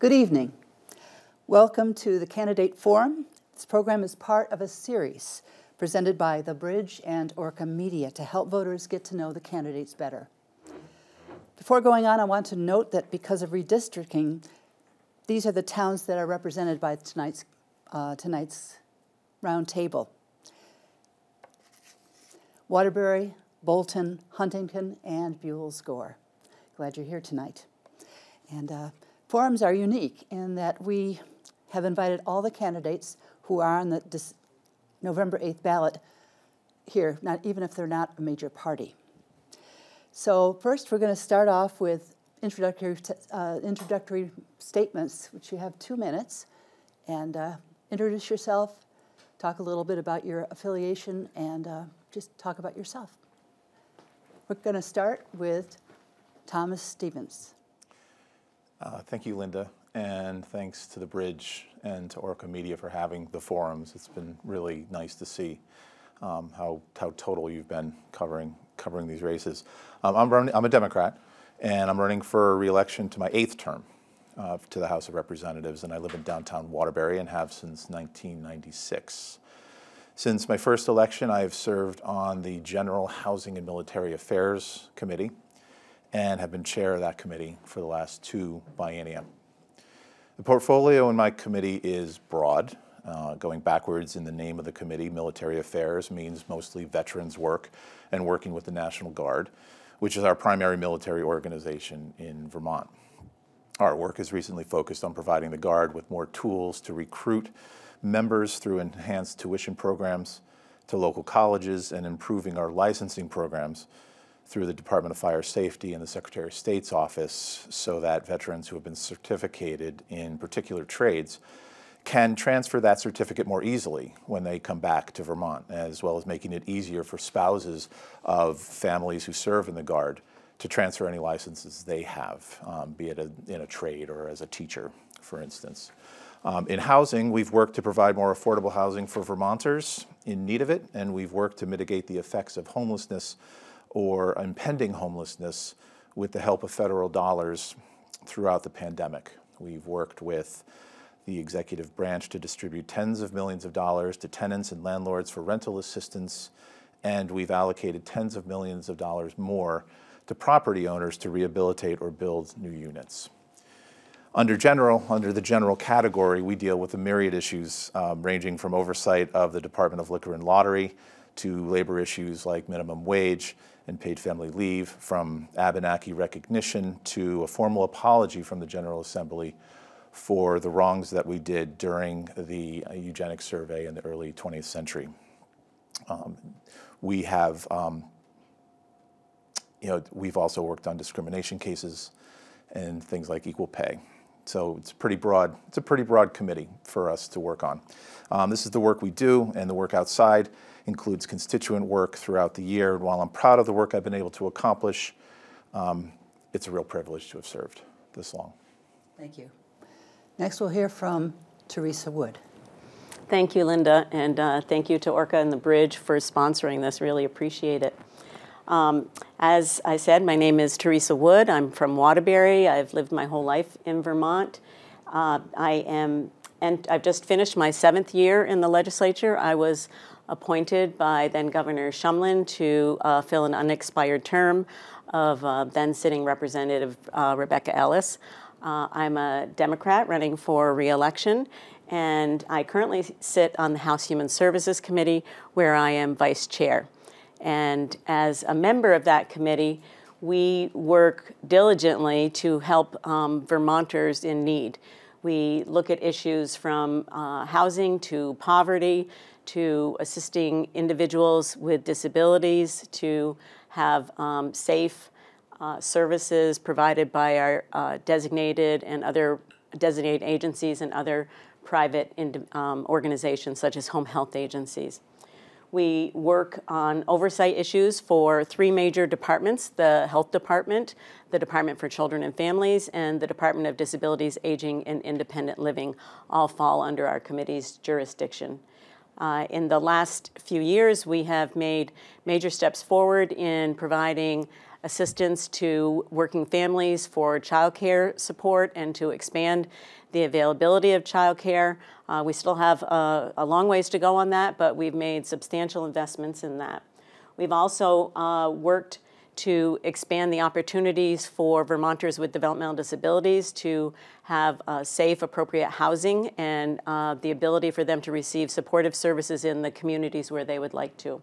Good evening. Welcome to the Candidate Forum. This program is part of a series presented by The Bridge and Orca Media to help voters get to know the candidates better. Before going on, I want to note that because of redistricting, these are the towns that are represented by tonight's, uh, tonight's round table. Waterbury, Bolton, Huntington, and Buels Gore. Glad you're here tonight. And uh, forums are unique in that we have invited all the candidates who are on the November 8th ballot here, not even if they're not a major party. So first, we're going to start off with introductory, uh, introductory statements, which you have two minutes, and uh, introduce yourself, talk a little bit about your affiliation, and uh, just talk about yourself. We're going to start with Thomas Stevens. Uh, thank you, Linda, and thanks to the Bridge and to Orca Media for having the forums. It's been really nice to see um, how, how total you've been covering, covering these races. Um, I'm, running, I'm a Democrat, and I'm running for re-election to my eighth term uh, to the House of Representatives, and I live in downtown Waterbury and have since 1996. Since my first election, I have served on the General Housing and Military Affairs Committee and have been chair of that committee for the last two biennia. The portfolio in my committee is broad. Uh, going backwards in the name of the committee, Military Affairs means mostly veterans work and working with the National Guard, which is our primary military organization in Vermont. Our work has recently focused on providing the Guard with more tools to recruit members through enhanced tuition programs to local colleges and improving our licensing programs through the Department of Fire Safety and the Secretary of State's office so that veterans who have been certificated in particular trades can transfer that certificate more easily when they come back to Vermont, as well as making it easier for spouses of families who serve in the Guard to transfer any licenses they have, um, be it a, in a trade or as a teacher, for instance. Um, in housing, we've worked to provide more affordable housing for Vermonters in need of it, and we've worked to mitigate the effects of homelessness or impending homelessness with the help of federal dollars throughout the pandemic. We've worked with the executive branch to distribute tens of millions of dollars to tenants and landlords for rental assistance, and we've allocated tens of millions of dollars more to property owners to rehabilitate or build new units. Under general, under the general category, we deal with a myriad issues um, ranging from oversight of the Department of Liquor and Lottery to labor issues like minimum wage and paid family leave, from Abenaki recognition to a formal apology from the General Assembly for the wrongs that we did during the eugenics survey in the early 20th century. Um, we have, um, you know, we've also worked on discrimination cases and things like equal pay. So it's pretty broad. It's a pretty broad committee for us to work on. Um, this is the work we do, and the work outside includes constituent work throughout the year. And while I'm proud of the work I've been able to accomplish, um, it's a real privilege to have served this long. Thank you. Next, we'll hear from Teresa Wood. Thank you, Linda, and uh, thank you to Orca and the Bridge for sponsoring this. Really appreciate it. Um, as I said, my name is Teresa Wood. I'm from Waterbury. I've lived my whole life in Vermont. Uh, I am, and I've just finished my seventh year in the legislature. I was appointed by then Governor Shumlin to uh, fill an unexpired term of uh, then sitting Representative uh, Rebecca Ellis. Uh, I'm a Democrat running for reelection, and I currently sit on the House Human Services Committee, where I am vice chair. And as a member of that committee, we work diligently to help um, Vermonters in need. We look at issues from uh, housing to poverty to assisting individuals with disabilities to have um, safe uh, services provided by our uh, designated and other designated agencies and other private um, organizations such as home health agencies. We work on oversight issues for three major departments, the Health Department, the Department for Children and Families, and the Department of Disabilities, Aging, and Independent Living all fall under our committee's jurisdiction. Uh, in the last few years, we have made major steps forward in providing assistance to working families for childcare support and to expand the availability of childcare. Uh, we still have a, a, long ways to go on that, but we've made substantial investments in that. We've also uh, worked to expand the opportunities for Vermonters with developmental disabilities to have uh, safe, appropriate housing and uh, the ability for them to receive supportive services in the communities where they would like to.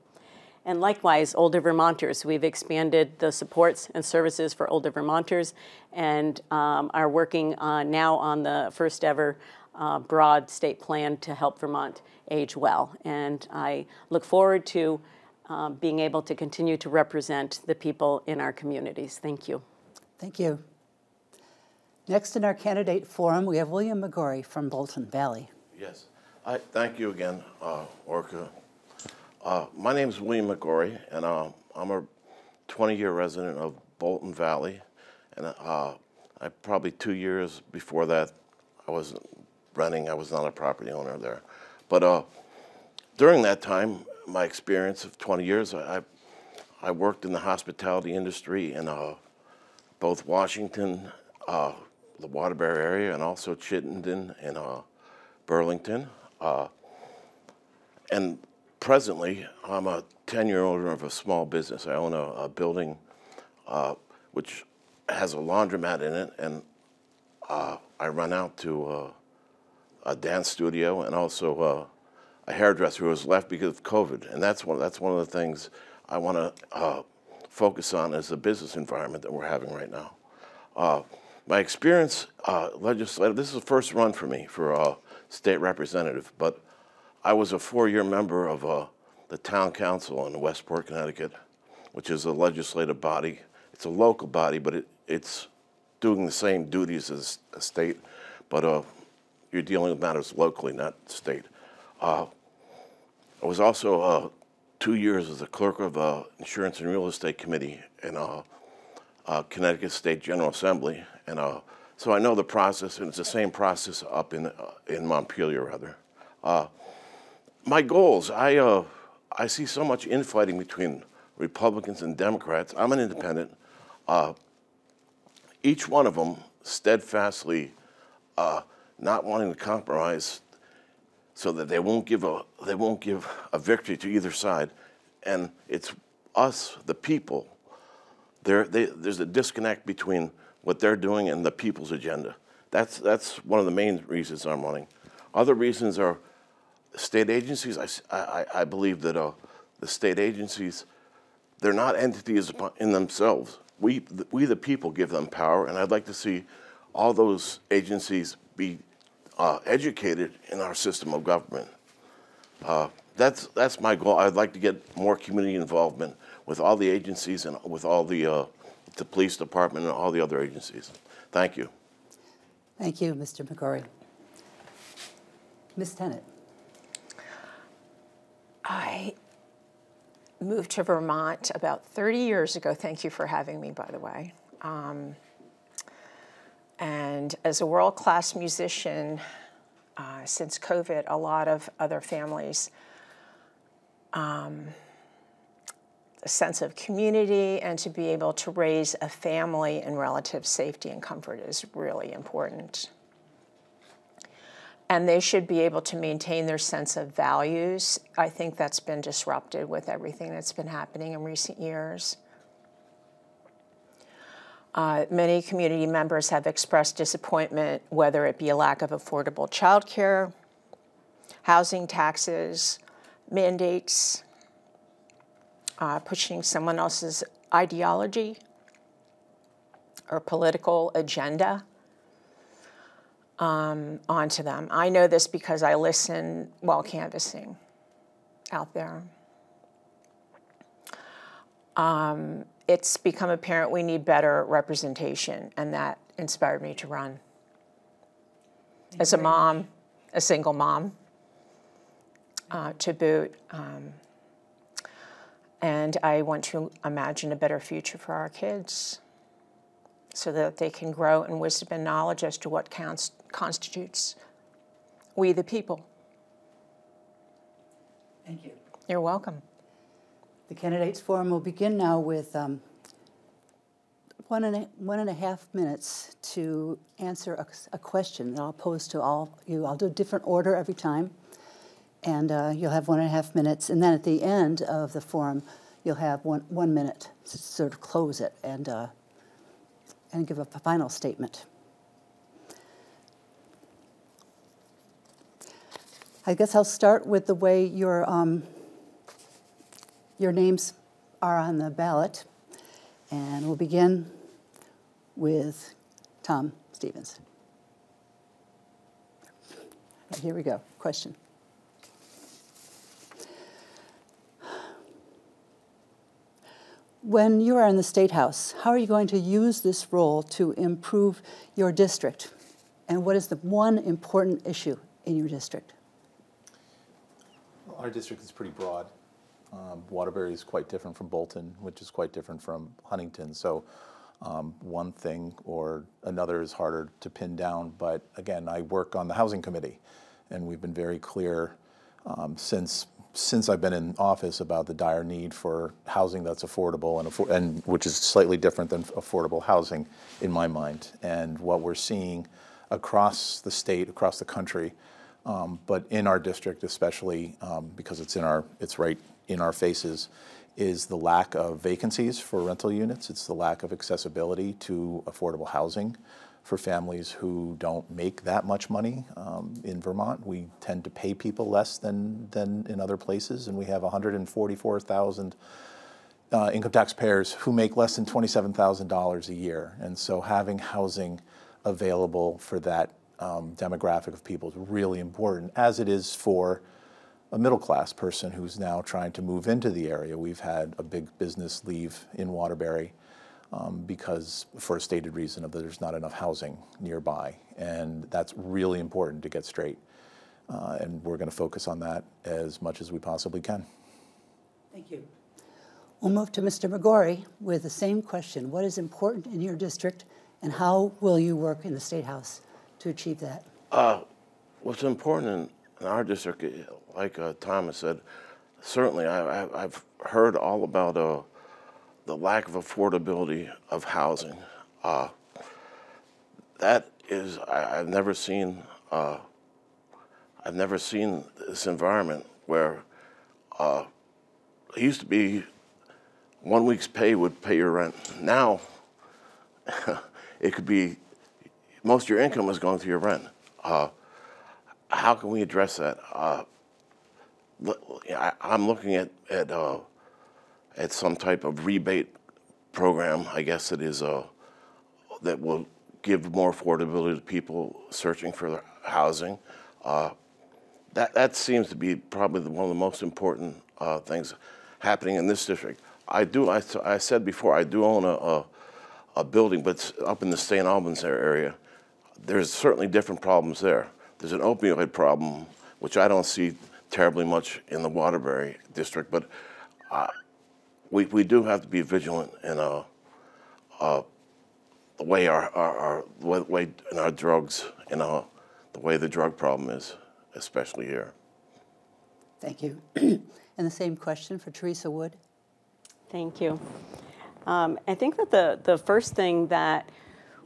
And likewise, older Vermonters, we've expanded the supports and services for older Vermonters and um, are working uh, now on the first ever uh, broad state plan to help Vermont age well. And I look forward to um, being able to continue to represent the people in our communities. Thank you. Thank you. Next in our candidate forum, we have William McGorry from Bolton Valley. Yes. I thank you again, uh, Orca. Uh, my name is William McGorry, and uh, I'm a 20-year resident of Bolton Valley. And uh, I probably two years before that, I was renting. I was not a property owner there. But uh, during that time, my experience of 20 years, I, I worked in the hospitality industry in uh, both Washington, uh, the Waterbury area, and also Chittenden and uh, Burlington. Uh, and presently, I'm a 10-year owner of a small business. I own a, a building uh, which has a laundromat in it, and uh, I run out to a dance studio and also a hairdresser who was left because of COVID, and that's one that's one of the things I want to uh, focus on is the business environment that we're having right now. Uh, my experience uh, legislative, this is the first run for me for uh, state representative, but I was a four-year member of uh, the town council in Westport, Connecticut, which is a legislative body. It's a local body, but it, it's doing the same duties as a state, but uh, you're dealing with matters locally, not state. I was also uh, two years as a clerk of uh, Insurance and Real Estate Committee in uh, uh Connecticut State General Assembly, and uh, so I know the process, and it's the same process up in uh, in Montpelier, rather. my goals, I I see so much infighting between Republicans and Democrats. I'm an independent. each one of them steadfastly not wanting to compromise so that they won't give a they won't give a victory to either side, and it's us, the people. There, they, there's a disconnect between what they're doing and the people's agenda. That's that's one of the main reasons I'm running. Other reasons are state agencies. I, I, I believe that uh, the state agencies, they're not entities in themselves. We, we the people give them power, and I'd like to see all those agencies be uh, educated in our system of government. Uh, that's, that's my goal. I'd like to get more community involvement with all the agencies and with all the, uh, the police department and all the other agencies. Thank you. Thank you, Mr. McGorry. Ms. Tennant. I moved to Vermont about 30 years ago. Thank you for having me, by the way. Um, and as a world-class musician, uh, since COVID, a lot of other families, um, a sense of community and to be able to raise a family in relative safety and comfort is really important. And they should be able to maintain their sense of values. I think that's been disrupted with everything that's been happening in recent years. Uh, many community members have expressed disappointment, whether it be a lack of affordable childcare, housing taxes, mandates, uh, pushing someone else's ideology or political agenda um, onto them. I know this because I listen while canvassing out there. Um, it's become apparent we need better representation, and that inspired me to run. As a mom, a single mom, uh, to boot. Um, and I want to imagine a better future for our kids so that they can grow in wisdom and knowledge as to what counts, constitutes we the people. Thank you. You're welcome. The candidates forum will begin now with um, one, and a, one and a half minutes to answer a, a question that I'll pose to all you. I'll do a different order every time, and uh, you'll have one and a half minutes. And then at the end of the forum, you'll have one, one minute to sort of close it and, uh, and give a final statement. I guess I'll start with the way your, um, your names are on the ballot. And we'll begin with Tom Stevens. Here we go. Question. When you are in the State House, how are you going to use this role to improve your district? And what is the one important issue in your district? Our district is pretty broad. Um, Waterbury is quite different from Bolton, which is quite different from Huntington. So um, one thing or another is harder to pin down. But again, I work on the housing committee, and we've been very clear um, since since I've been in office about the dire need for housing that's affordable and, affor- and which is slightly different than affordable housing in my mind. And what we're seeing across the state, across the country, um, but in our district especially um, because it's in our it's right in our faces is the lack of vacancies for rental units. It's the lack of accessibility to affordable housing for families who don't make that much money um, in Vermont. We tend to pay people less than, than in other places, and we have 144,000 uh, income taxpayers who make less than $27,000 a year. And so having housing available for that um, demographic of people is really important, as it is for a middle class person who's now trying to move into the area. We've had a big business leave in Waterbury um, because, for a stated reason, of that there's not enough housing nearby, and that's really important to get straight. Uh, and we're going to focus on that as much as we possibly can. Thank you. We'll move to Mr. McGorry with the same question. What is important in your district, and how will you work in the State House to achieve that? Uh, what's important in, in our district, like uh, Thomas said, certainly I, I've heard all about uh, the lack of affordability of housing. Uh, that is, I, I've never seen. Uh, I've never seen this environment where uh, it used to be one week's pay would pay your rent. Now, it could be most of your income is going to your rent. Uh, how can we address that? I, am looking at at uh, at some type of rebate program. I guess it is uh, that will give more affordability to people searching for housing. Uh, that that seems to be probably the, one of the most important uh, things happening in this district. I do. I, I said before I do own a, a, a building, but up in the St. Albans area. There's certainly different problems there. There's an opioid problem, which I don't see terribly much in the Waterbury district, but uh, we, we do have to be vigilant in uh, uh, the way our, our, our way in our drugs, in our, the way the drug problem is, especially here. Thank you. and the same question for Teresa Wood. Thank you. Um, I think that the, the first thing that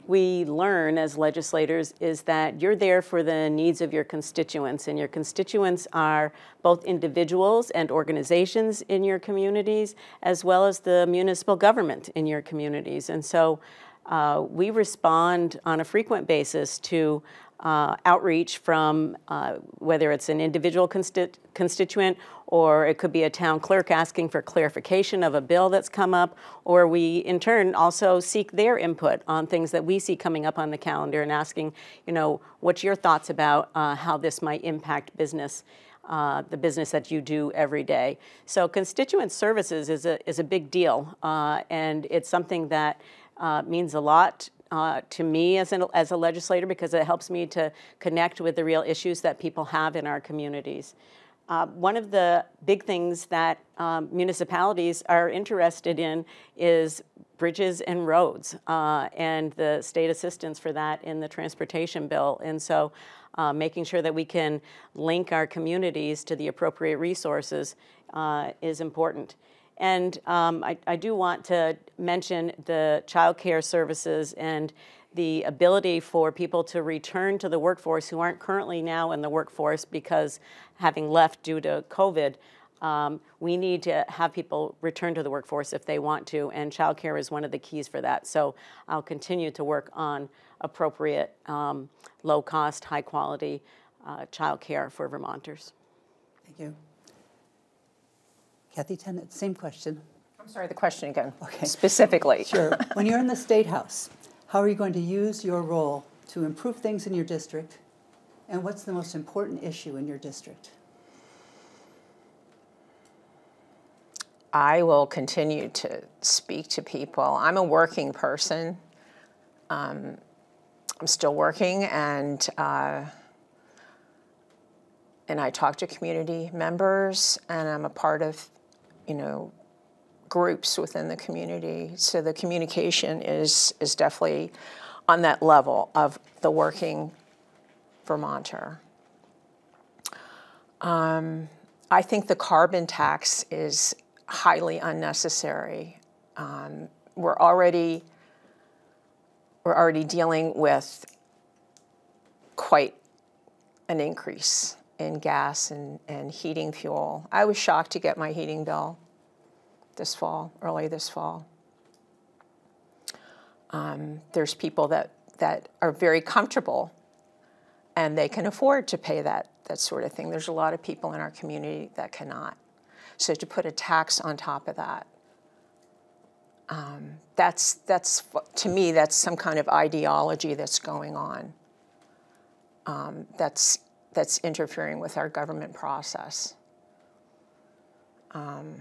we learn as legislators is that you're there for the needs of your constituents, and your constituents are both individuals and organizations in your communities, as well as the municipal government in your communities. And so uh, we respond on a frequent basis to uh, outreach from uh, whether it's an individual consti- constituent or it could be a town clerk asking for clarification of a bill that's come up, or we in turn also seek their input on things that we see coming up on the calendar and asking, you know, what's your thoughts about uh, how this might impact business. Uh, the business that you do every day. So, constituent services is a, is a big deal, uh, and it's something that uh, means a lot uh, to me as, an, as a legislator because it helps me to connect with the real issues that people have in our communities. Uh, one of the big things that um, municipalities are interested in is bridges and roads uh, and the state assistance for that in the transportation bill. And so uh, making sure that we can link our communities to the appropriate resources uh, is important. And um, I, I, do want to mention the child care services and the ability for people to return to the workforce who aren't currently now in the workforce because having left due to COVID. Um, we need to have people return to the workforce if they want to, and childcare is one of the keys for that. So I'll continue to work on appropriate, um, low cost, high quality uh, childcare for Vermonters. Thank you. Kathy Tennant, same question. I'm sorry, the question again. Okay. Specifically. Sure. when you're in the State House, how are you going to use your role to improve things in your district? And what's the most important issue in your district? I will continue to speak to people. I'm a working person. Um, I'm still working, and uh, and I talk to community members, and I'm a part of, you know, groups within the community. So the communication is is definitely on that level of the working Vermonter. Um, I think the carbon tax is highly unnecessary. Um, we're already we're already dealing with quite an increase in gas and, and heating fuel. I was shocked to get my heating bill this fall, early this fall. Um, there's people that, that are very comfortable and they can afford to pay that, that sort of thing. There's a lot of people in our community that cannot. So to put a tax on top of that, um, that's, that's, to me, that's some kind of ideology that's going on. Um, that's, that's interfering with our government process. Um,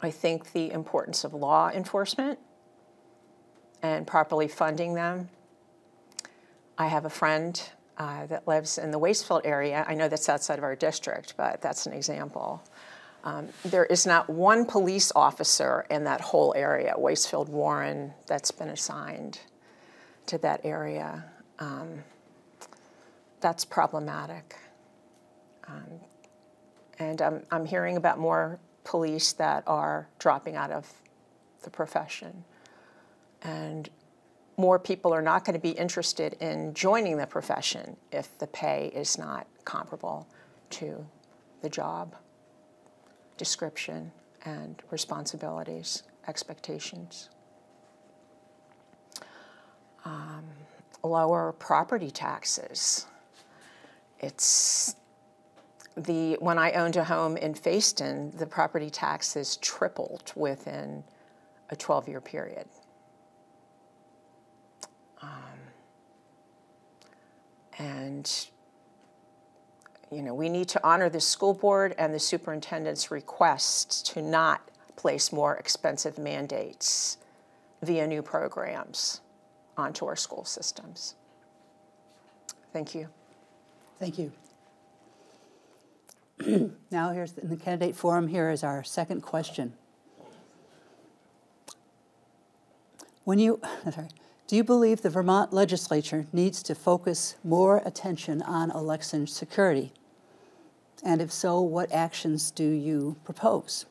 I think the importance of law enforcement and properly funding them. I have a friend uh, that lives in the Waitsfield area. I know that's outside of our district, but that's an example. Um, there is not one police officer in that whole area, Waitsfield Warren, that's been assigned to that area. Um, that's problematic. Um, and I'm, I'm hearing about more police that are dropping out of the profession. And more people are not going to be interested in joining the profession if the pay is not comparable to the job description and responsibilities, expectations. Um, lower property taxes. It's the when I owned a home in Fayston, the property taxes tripled within a 12-year period. Um, and you know, we need to honor the school board and the superintendent's request to not place more expensive mandates via new programs onto our school systems. Thank you. Thank you. now here's in the candidate forum here is our second question. When you, sorry, do you believe the Vermont legislature needs to focus more attention on election security? And if so, what actions do you propose?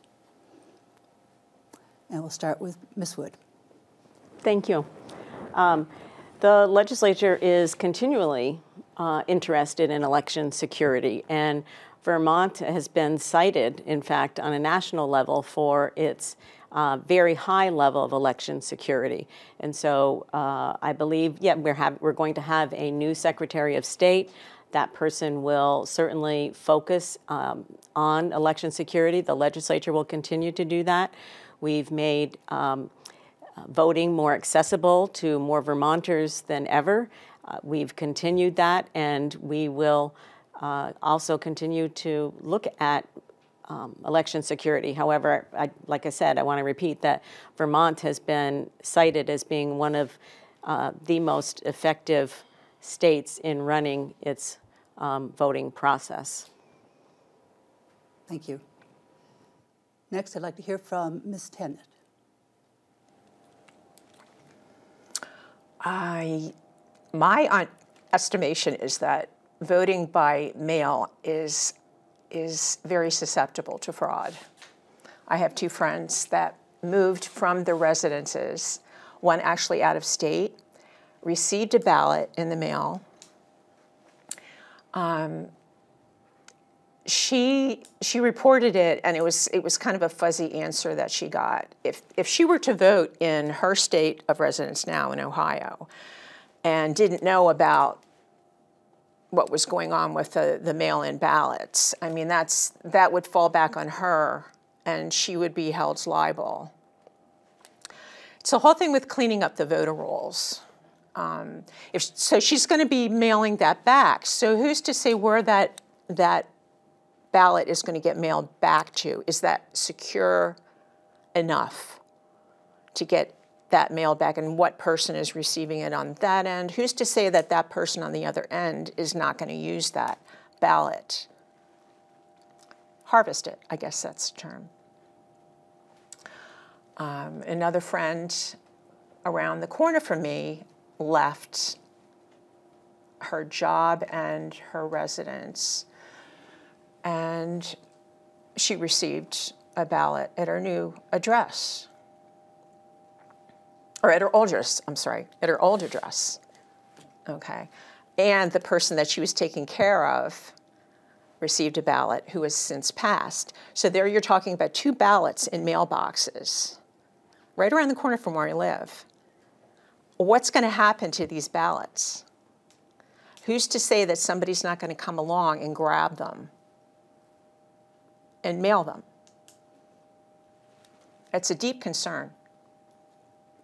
And we'll start with Ms. Wood. Thank you. Um, the legislature is continually uh, interested in election security, and Vermont has been cited, in fact, on a national level for its uh, very high level of election security. And so uh, I believe, yeah, we're, have, we're going to have a new Secretary of State. That person will certainly focus um, on election security. The legislature will continue to do that. We've made um, voting more accessible to more Vermonters than ever. Uh, we've continued that, and we will uh, also continue to look at um, election security. However, I, like I said, I want to repeat that Vermont has been cited as being one of uh, the most effective states in running its um, voting process. Thank you. Next, I'd like to hear from Ms. Tennant. I my estimation is that voting by mail is is very susceptible to fraud. I have two friends that moved from their residences, one actually out of state, received a ballot in the mail. Um, she she reported it, and it was it was kind of a fuzzy answer that she got. If if she were to vote in her state of residence now in Ohio, and didn't know about what was going on with the, the mail-in ballots, I mean that's that would fall back on her, and she would be held liable. It's the whole thing with cleaning up the voter rolls. Um, if, so she's going to be mailing that back. So who's to say where that that ballot is going to get mailed back to? Is that secure enough to get that mailed back and what person is receiving it on that end? Who's to say that that person on the other end is not going to use that ballot? Harvest it, I guess that's the term. Um, another friend around the corner from me left her job and her residence and she received a ballot at her new address. Or at her old address, I'm sorry, at her old address. Okay. And the person that she was taking care of received a ballot who has since passed. So there you're talking about two ballots in mailboxes right around the corner from where I live. What's going to happen to these ballots? Who's to say that somebody's not going to come along and grab them and mail them. It's a deep concern.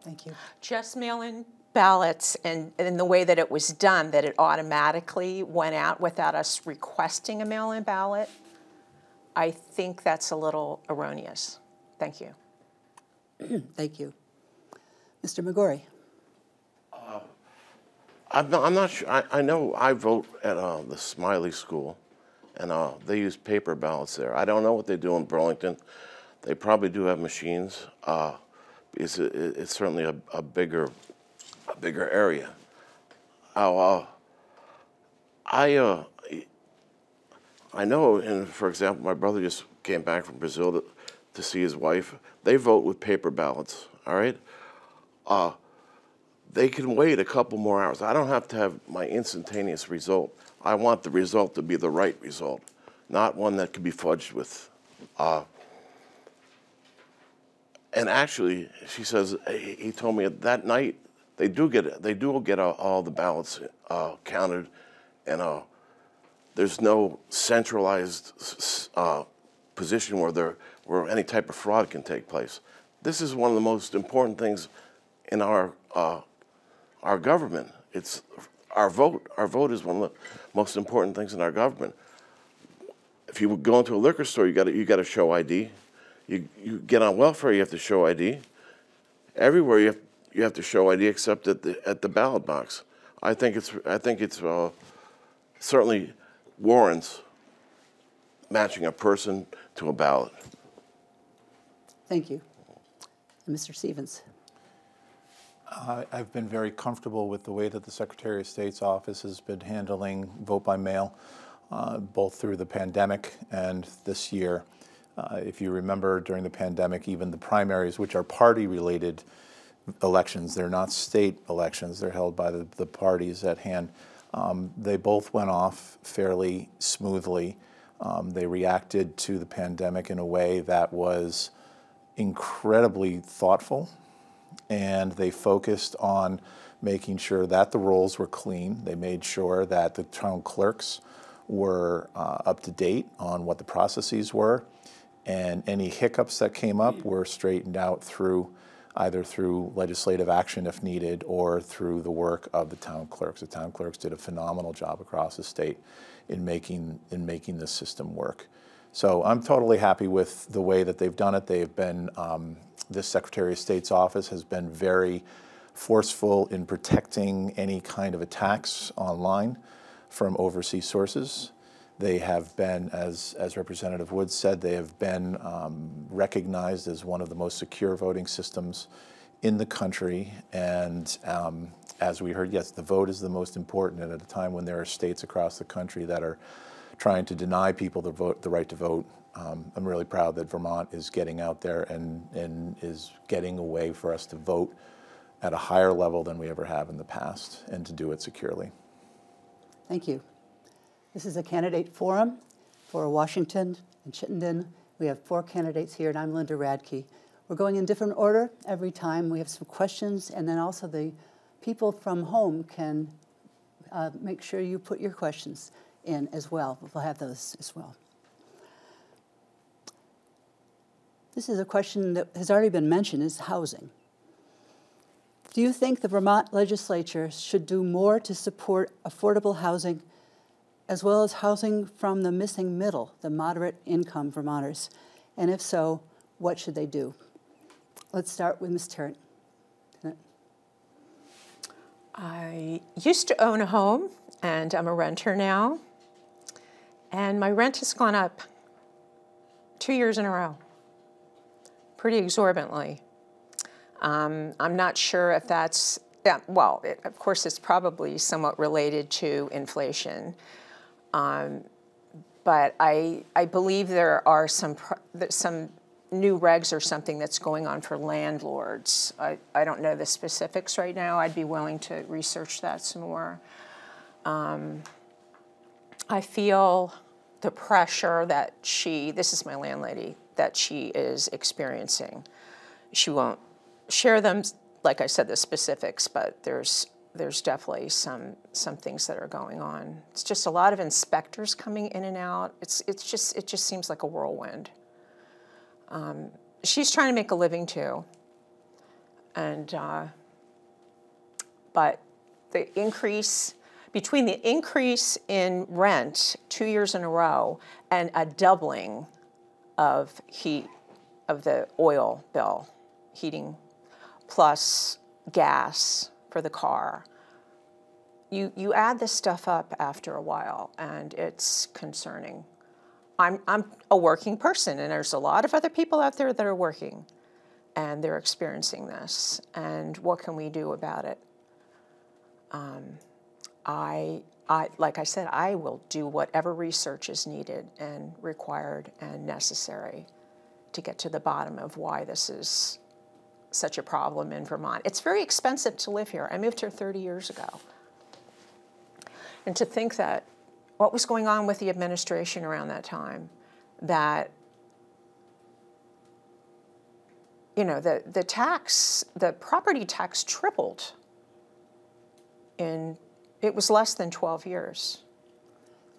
Thank you. Just mail in ballots and in the way that it was done, that it automatically went out without us requesting a mail in ballot, I think that's a little erroneous. Thank you. Thank you. Mr. McGorry. I'm not, I'm not sure. I, I know I vote at uh, the Smilie School, and uh, they use paper ballots there. I don't know what they do in Burlington. They probably do have machines. Uh, it's, it's certainly a, a bigger, a bigger area. Oh, uh, I, uh, I know, and for example, my brother just came back from Brazil to, to see his wife. They vote with paper ballots. All right. Uh, they can wait a couple more hours. I don't have to have my instantaneous result. I want the result to be the right result, not one that can be fudged with. Uh, and actually, she says he told me that night they do get they do get all the ballots uh, counted, and uh, there's no centralized uh, position where there where any type of fraud can take place. This is one of the most important things in our uh, our government. It's our vote. Our vote is one of the most important things in our government. If you go into a liquor store, you got you got to show ID. You you get on welfare, you have to show ID. Everywhere you have, you have to show ID except at the at the ballot box. I think it's I think it's uh, certainly warrants matching a person to a ballot. Thank you. Mr. Stevens. Uh, I've been very comfortable with the way that the Secretary of State's office has been handling vote by mail, uh, both through the pandemic and this year. Uh, if you remember during the pandemic, even the primaries, which are party related elections, they're not state elections, they're held by the, the parties at hand. Um, they both went off fairly smoothly. Um, they reacted to the pandemic in a way that was incredibly thoughtful and they focused on making sure that the rolls were clean. They made sure that the town clerks were uh, up to date on what the processes were, and any hiccups that came up were straightened out through either through legislative action if needed or through the work of the town clerks. The town clerks did a phenomenal job across the state in making in making this system work. So I'm totally happy with the way that they've done it. They've been um, this Secretary of State's office has been very forceful in protecting any kind of attacks online from overseas sources. They have been, as, as Representative Woods said, they have been um, recognized as one of the most secure voting systems in the country. And um, as we heard, yes, the vote is the most important, and at a time when there are states across the country that are trying to deny people the vote, the right to vote, um, I'm really proud that Vermont is getting out there and, and is getting a way for us to vote at a higher level than we ever have in the past, and to do it securely. Thank you. This is a candidate forum for Washington and Chittenden. We have four candidates here, and I'm Linda Radke. We're going in different order every time. We have some questions, and then also the people from home can uh, make sure you put your questions in as well. We'll have those as well. This is a question that has already been mentioned is housing. Do you think the Vermont legislature should do more to support affordable housing as well as housing from the missing middle, the moderate income Vermonters? And if so, what should they do? Let's start with Ms. Tarrant. I used to own a home, and I'm a renter now. And my rent has gone up two years in a row, pretty exorbitantly. Um, I'm not sure if that's, yeah, well, it, of course, it's probably somewhat related to inflation. Um, but I, I believe there are some, some new regs or something that's going on for landlords. I, I don't know the specifics right now. I'd be willing to research that some more. Um, I feel the pressure that she, this is my landlady, that she is experiencing. She won't share them, like I said, the specifics, but there's there's definitely some some things that are going on. It's just a lot of inspectors coming in and out. It's it's just it just seems like a whirlwind. Um, she's trying to make a living too. And, uh, but the increase, between the increase in rent two years in a row and a doubling of heat, of the oil bill, heating, plus gas for the car, you, you add this stuff up after a while and it's concerning. I'm, I'm a working person, and there's a lot of other people out there that are working, and they're experiencing this. And what can we do about it? Um, I, I, like I said, I will do whatever research is needed and required and necessary to get to the bottom of why this is such a problem in Vermont. It's very expensive to live here. I moved here 30 years ago. And to think that what was going on with the administration around that time that you know the, the tax the property tax tripled in it was less than 12 years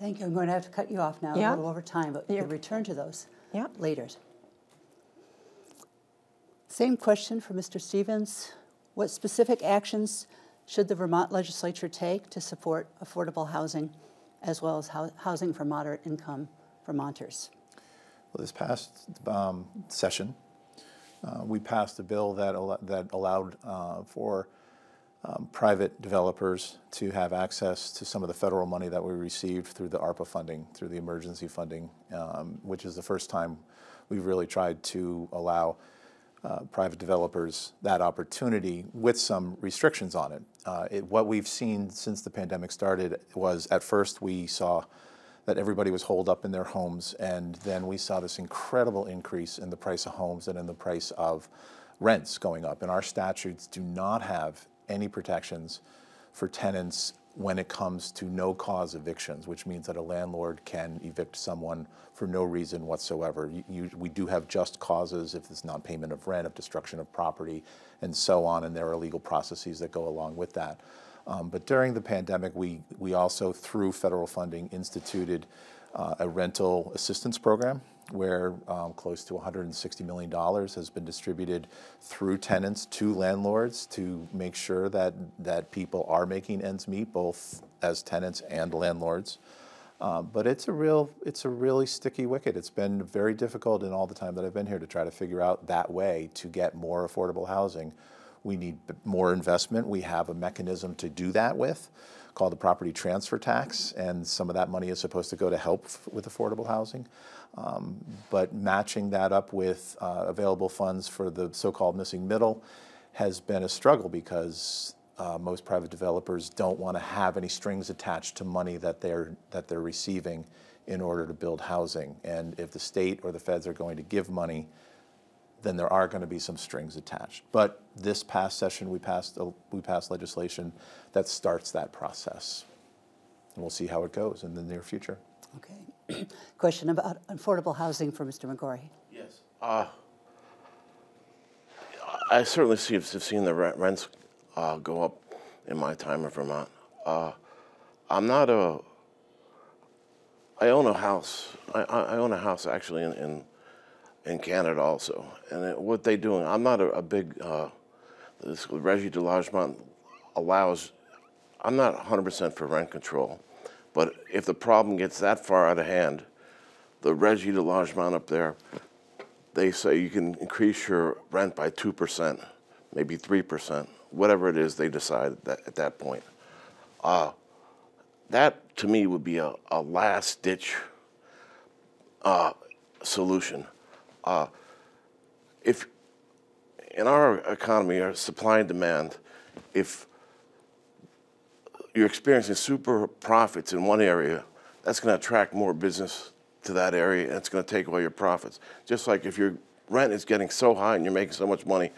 thank you i'm going to have to cut you off now yeah. a little over time but yeah. can return to those yeah. later same question for mr stevens what specific actions should the vermont legislature take to support affordable housing as well as housing for moderate income Vermonters. Well, this past um, session, uh, we passed a bill that, al that allowed uh, for um, private developers to have access to some of the federal money that we received through the ARPA funding, through the emergency funding, um, which is the first time we've really tried to allow uh, private developers that opportunity with some restrictions on it. Uh, it. What we've seen since the pandemic started was at first we saw that everybody was holed up in their homes, and then we saw this incredible increase in the price of homes and in the price of rents going up. And our statutes do not have any protections for tenants when it comes to no cause evictions, which means that a landlord can evict someone for no reason whatsoever. You, you, we do have just causes if it's non-payment of rent, of destruction of property, and so on, and there are legal processes that go along with that. Um, but during the pandemic, we, we also, through federal funding, instituted uh, a rental assistance program where um, close to $160 million has been distributed through tenants to landlords to make sure that, that people are making ends meet, both as tenants and landlords. Um, but it's a real, it's a really sticky wicket. It's been very difficult in all the time that I've been here to try to figure out that way to get more affordable housing. We need more investment. We have a mechanism to do that with called the property transfer tax, and some of that money is supposed to go to help with affordable housing. Um, but matching that up with uh, available funds for the so-called missing middle has been a struggle because uh, most private developers don't want to have any strings attached to money that they're that they're receiving in order to build housing. And if the state or the feds are going to give money, then there are going to be some strings attached. But this past session, we passed uh, we passed legislation that starts that process, and we'll see how it goes in the near future. Okay. Question about affordable housing for Mr. McGorry. Yes. Uh, I certainly see, have seen the rents uh, go up in my time in Vermont. Uh, I'm not a. I own a house. I, I own a house actually in, in, in Canada also, and it, what they doing? I'm not a, a big. Uh, this Régie de Logement allows. I'm not 100% for rent control, but if the problem gets that far out of hand, the Régie de Logement up there they say you can increase your rent by 2%, maybe 3%, whatever it is they decide that, at that point. Uh, that to me would be a, a last ditch uh, solution. Uh, if in our economy, our supply and demand, if you're experiencing super profits in one area, that's going to attract more business to that area and it's going to take away your profits. Just like if your rent is getting so high and you're making so much money,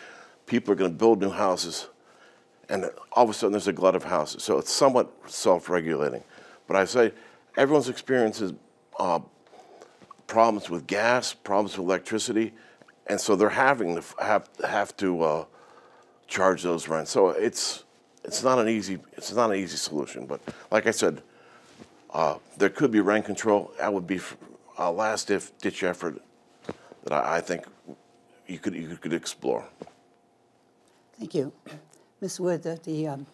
people are going to build new houses and all of a sudden there's a glut of houses. So it's somewhat self-regulating. But I say everyone's experiences uh, problems with gas, problems with electricity, and so they're having to have, have to uh, charge those rents. So it's it's not an easy it's not an easy solution. But like I said, uh, there could be rent control. That would be a last if ditch effort that I, I think you could you could explore. Thank you. Ms. Wood, the, the um,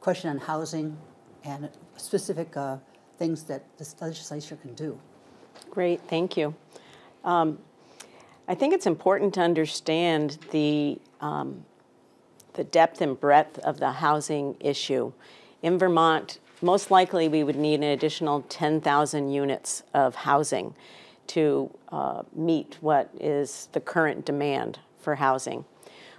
question on housing and specific uh, things that the legislature can do. Great, thank you. Um, I think it's important to understand the, um, the depth and breadth of the housing issue. In Vermont, most likely we would need an additional 10,000 units of housing to uh, meet what is the current demand for housing.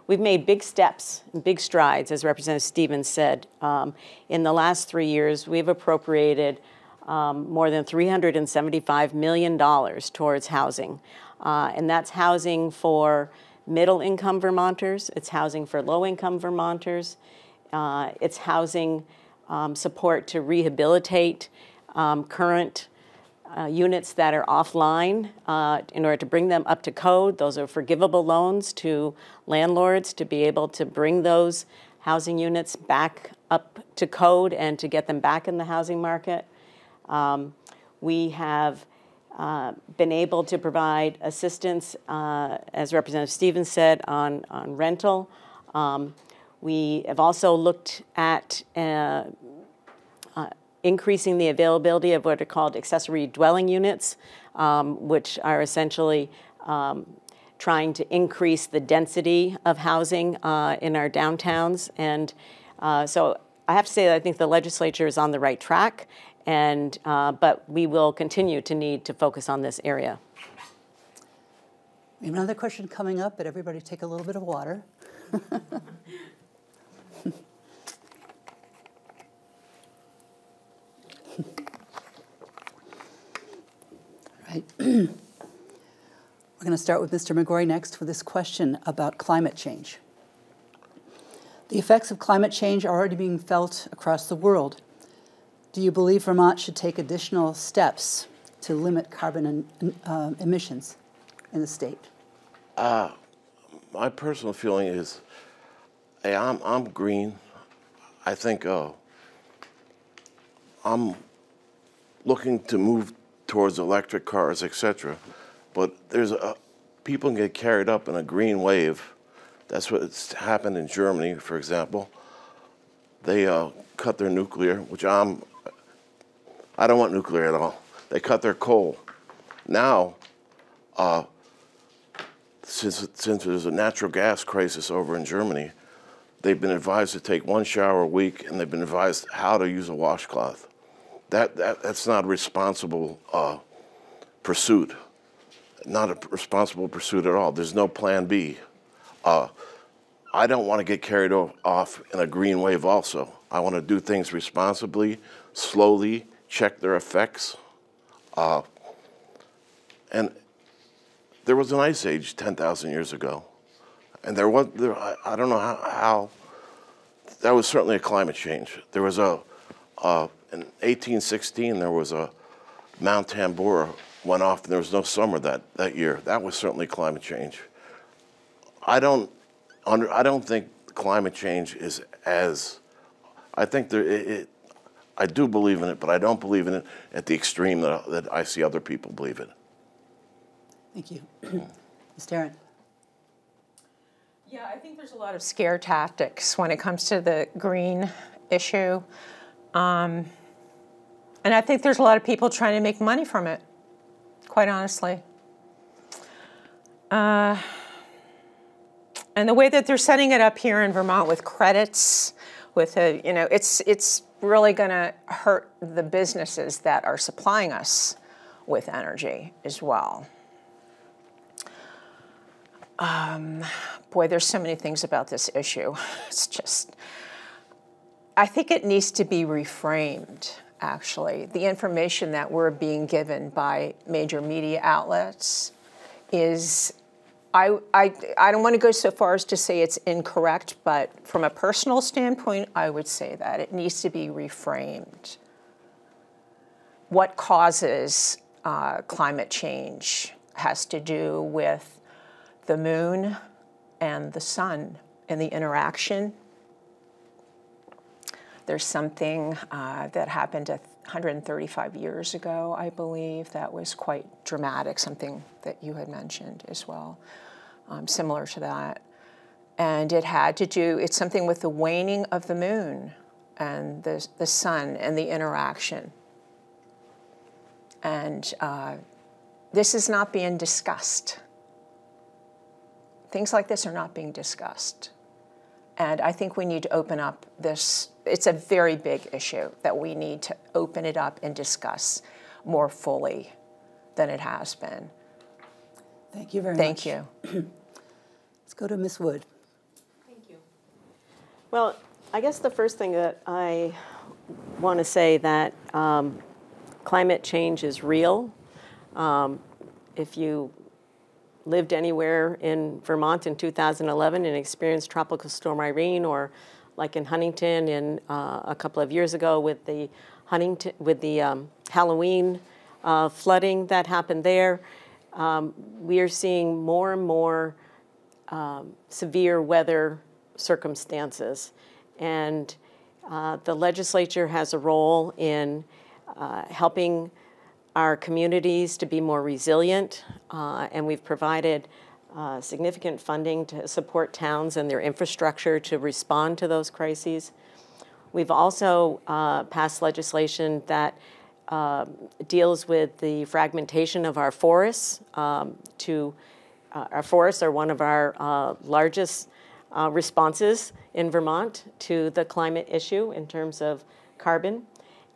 We've made big steps, and big strides, as Representative Stevens said. Um, in the last three years, we've appropriated um, more than $375 million towards housing. Uh, and that's housing for middle income Vermonters, it's housing for low income Vermonters, uh, it's housing um, support to rehabilitate um, current uh, units that are offline uh, in order to bring them up to code. Those are forgivable loans to landlords to be able to bring those housing units back up to code and to get them back in the housing market. Um, we have uh, been able to provide assistance, uh, as Representative Stevens said, on, on rental. Um, we have also looked at uh, uh, increasing the availability of what are called accessory dwelling units, um, which are essentially um, trying to increase the density of housing uh, in our downtowns. And uh, so I have to say that I think the legislature is on the right track, and uh, but we will continue to need to focus on this area. Another question coming up, but everybody take a little bit of water. right. We're going to start with Mr. McGorry next with this question about climate change. The effects of climate change are already being felt across the world. Do you believe Vermont should take additional steps to limit carbon uh, emissions in the state? Uh, my personal feeling is, hey, I'm, I'm green. I think uh, I'm looking to move towards electric cars, etc. But there's a, people can get carried up in a green wave. That's what's happened in Germany, for example. They uh, cut their nuclear, which I'm, I don't want nuclear at all. They cut their coal. Now, uh, since, since there's a natural gas crisis over in Germany, they've been advised to take one shower a week and they've been advised how to use a washcloth that, that that's not a responsible uh, pursuit. Not a responsible pursuit at all. There's no plan B. Uh, I don't want to get carried off in a green wave also. I want to do things responsibly, slowly, check their effects. Uh, and there was an ice age 10,000 years ago. And there was, there, I, I don't know how, how, that was certainly a climate change. There was a, uh, in 1816, there was a Mount Tambora went off and there was no summer that, that year. That was certainly climate change. I don't, under, I don't think climate change is as, I think there, it, it, I do believe in it, but I don't believe in it at the extreme that, that I see other people believe in. Thank you. Ms. Tarrant? Yeah, I think there's a lot of scare tactics when it comes to the green issue. Um, and I think there's a lot of people trying to make money from it, quite honestly. Uh, and the way that they're setting it up here in Vermont with credits, with a, you know, it's, it's really going to hurt the businesses that are supplying us with energy as well. Um, boy, there's so many things about this issue. It's just, I think it needs to be reframed, actually. The information that we're being given by major media outlets is, I, I, I don't want to go so far as to say it's incorrect, but from a personal standpoint, I would say that it needs to be reframed. What causes uh, climate change has to do with the moon and the sun and the interaction. There's something uh, that happened 135 years ago, I believe, that was quite dramatic, something that you had mentioned as well, um, similar to that. And it had to do, it's something with the waning of the moon and the, the sun and the interaction. And uh, this is not being discussed. Things like this are not being discussed. And I think we need to open up this. It's a very big issue that we need to open it up and discuss more fully than it has been. Thank you very Thank much. Thank you. Let's go to Ms. Wood. Thank you. Well, I guess the first thing that I want to say that um, climate change is real. Um, if you lived anywhere in Vermont in 2011 and experienced Tropical Storm Irene, or like in Huntington in uh, a couple of years ago with the Huntington with the um, Halloween uh, flooding that happened there, um, we are seeing more and more um, severe weather circumstances, and uh, the legislature has a role in uh, helping our communities to be more resilient, uh, and we've provided uh, significant funding to support towns and their infrastructure to respond to those crises. We've also uh, passed legislation that uh, deals with the fragmentation of our forests. Um, to uh, our forests are one of our uh, largest responses in Vermont to the climate issue in terms of carbon.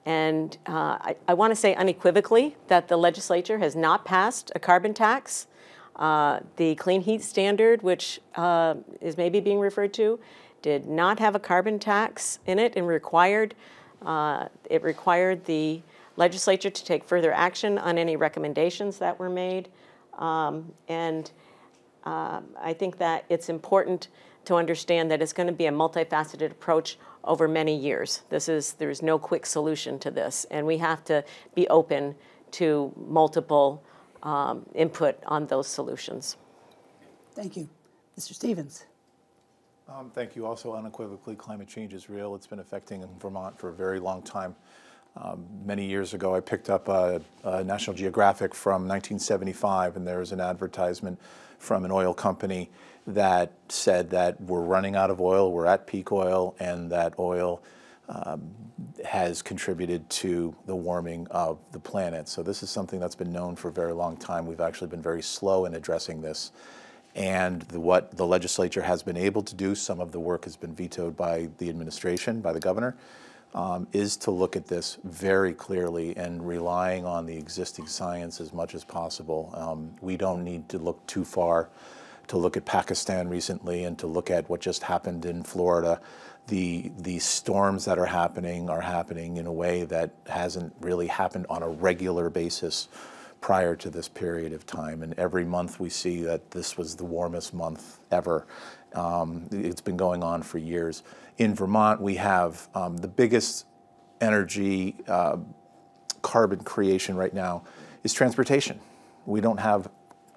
And uh, I, I want to say unequivocally that the legislature has not passed a carbon tax. Uh, the Clean Heat Standard, which uh, is maybe being referred to, did not have a carbon tax in it and required uh, it required the legislature to take further action on any recommendations that were made. Um, and uh, I think that it's important to understand that it's going to be a multifaceted approach over many years. This is there's no quick solution to this, and we have to be open to multiple um, input on those solutions. Thank you. Mr. Stevens. Um, thank you. Also, unequivocally, climate change is real. It's been affecting Vermont for a very long time. Um, many years ago, I picked up a, a, National Geographic from 1975, and there was an advertisement from an oil company that said that we're running out of oil, we're at peak oil, and that oil um, has contributed to the warming of the planet. So this is something that's been known for a very long time. We've actually been very slow in addressing this. And the, what the legislature has been able to do, some of the work has been vetoed by the administration, by the governor, um, is to look at this very clearly and relying on the existing science as much as possible. Um, we don't need to look too far to look at Pakistan recently and to look at what just happened in Florida. The, the storms that are happening are happening in a way that hasn't really happened on a regular basis prior to this period of time. And every month we see that this was the warmest month ever. Um, it's been going on for years. In Vermont, we have um, the biggest energy uh, carbon creation right now is transportation. We don't have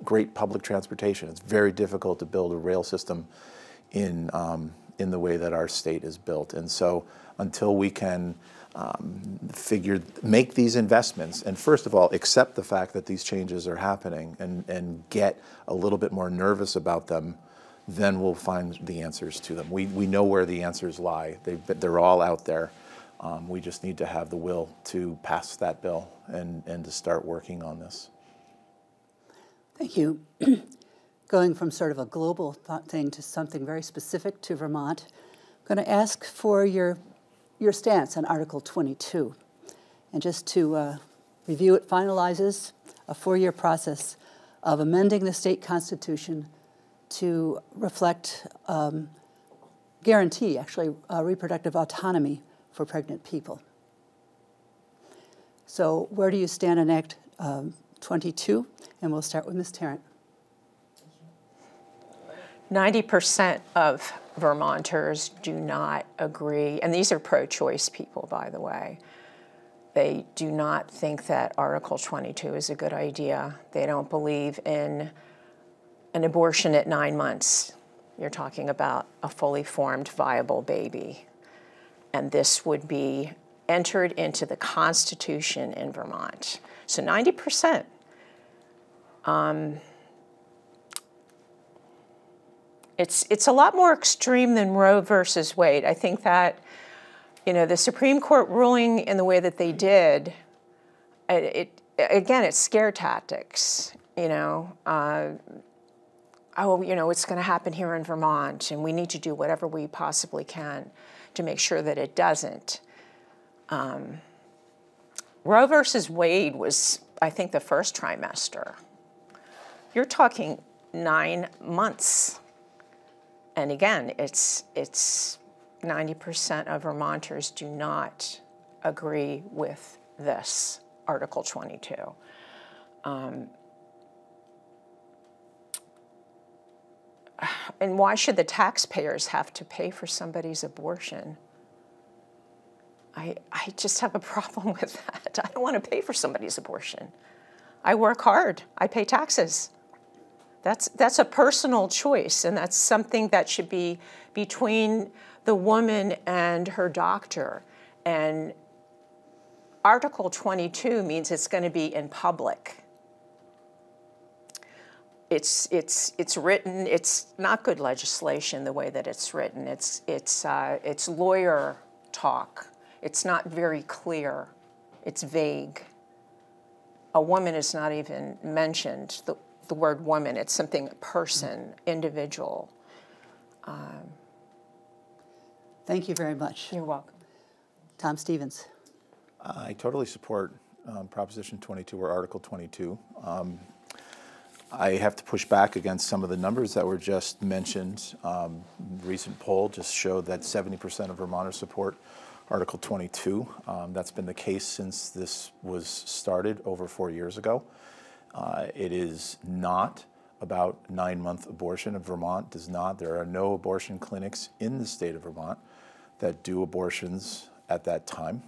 great public transportation. It's very difficult to build a rail system in, um, in the way that our state is built. And so until we can um, figure, make these investments, and first of all, accept the fact that these changes are happening and, and get a little bit more nervous about them, then we'll find the answers to them. We, we know where the answers lie. they they're all out there. Um, we just need to have the will to pass that bill and, and to start working on this. Thank you. Going from sort of a global thing to something very specific to Vermont, I'm going to ask for your, your stance on Article 22. And just to uh, review, it finalizes a four year process of amending the state constitution to reflect, um, guarantee actually, uh, reproductive autonomy for pregnant people. So, where do you stand on Act um, 22? And we'll start with Ms. Tarrant. 90% of Vermonters do not agree, and these are pro choice people, by the way. They do not think that Article 22 is a good idea. They don't believe in an abortion at nine months. You're talking about a fully formed, viable baby. And this would be entered into the Constitution in Vermont. So 90%. Um, it's, it's a lot more extreme than Roe versus Wade. I think that, you know, the Supreme Court ruling in the way that they did, it, it again, it's scare tactics, you know. Uh, oh, you know, it's going to happen here in Vermont, and we need to do whatever we possibly can to make sure that it doesn't. Um, Roe versus Wade was, I think, the first trimester. You're talking nine months. And again, it's, it's 90% of Vermonters do not agree with this, Article 22. Um, and why should the taxpayers have to pay for somebody's abortion? I, I just have a problem with that. I don't want to pay for somebody's abortion. I work hard, I pay taxes. That's, that's a personal choice, and that's something that should be between the woman and her doctor. And Article 22 means it's going to be in public. It's, it's, it's written, it's not good legislation the way that it's written. It's, it's, uh, it's lawyer talk. It's not very clear. It's vague. A woman is not even mentioned. The, the word woman, it's something person, individual. Um, Thank you very much. You're welcome. Tom Stevens. I totally support um, Proposition 22 or Article 22. Um, I have to push back against some of the numbers that were just mentioned. Um, recent poll just showed that 70% of Vermonters support Article 22. Um, that's been the case since this was started over four years ago. Uh, it is not about nine-month abortion. Of Vermont does not. There are no abortion clinics in the state of Vermont that do abortions at that time.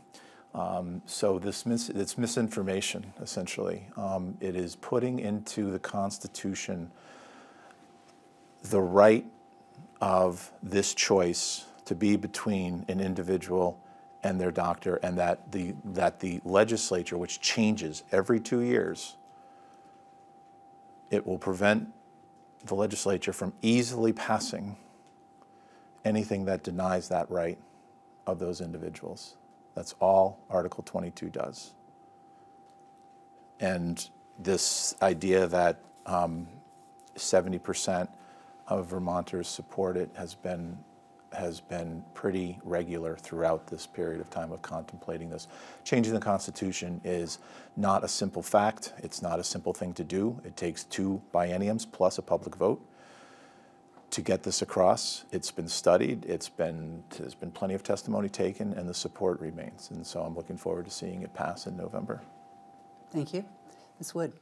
Um, so this mis it's misinformation, essentially. Um, it is putting into the Constitution the right of this choice to be between an individual and their doctor, and that the, that the legislature, which changes every two years, it will prevent the legislature from easily passing anything that denies that right of those individuals. That's all Article 22 does. And this idea that um, 70% of Vermonters support it has been has been pretty regular throughout this period of time of contemplating this. Changing the Constitution is not a simple fact. It's not a simple thing to do. It takes two bienniums plus a public vote. to get this across. It's been studied, it's been, there's been plenty of testimony taken, and the support remains. And so I'm looking forward to seeing it pass in November. Thank you. Ms. Wood?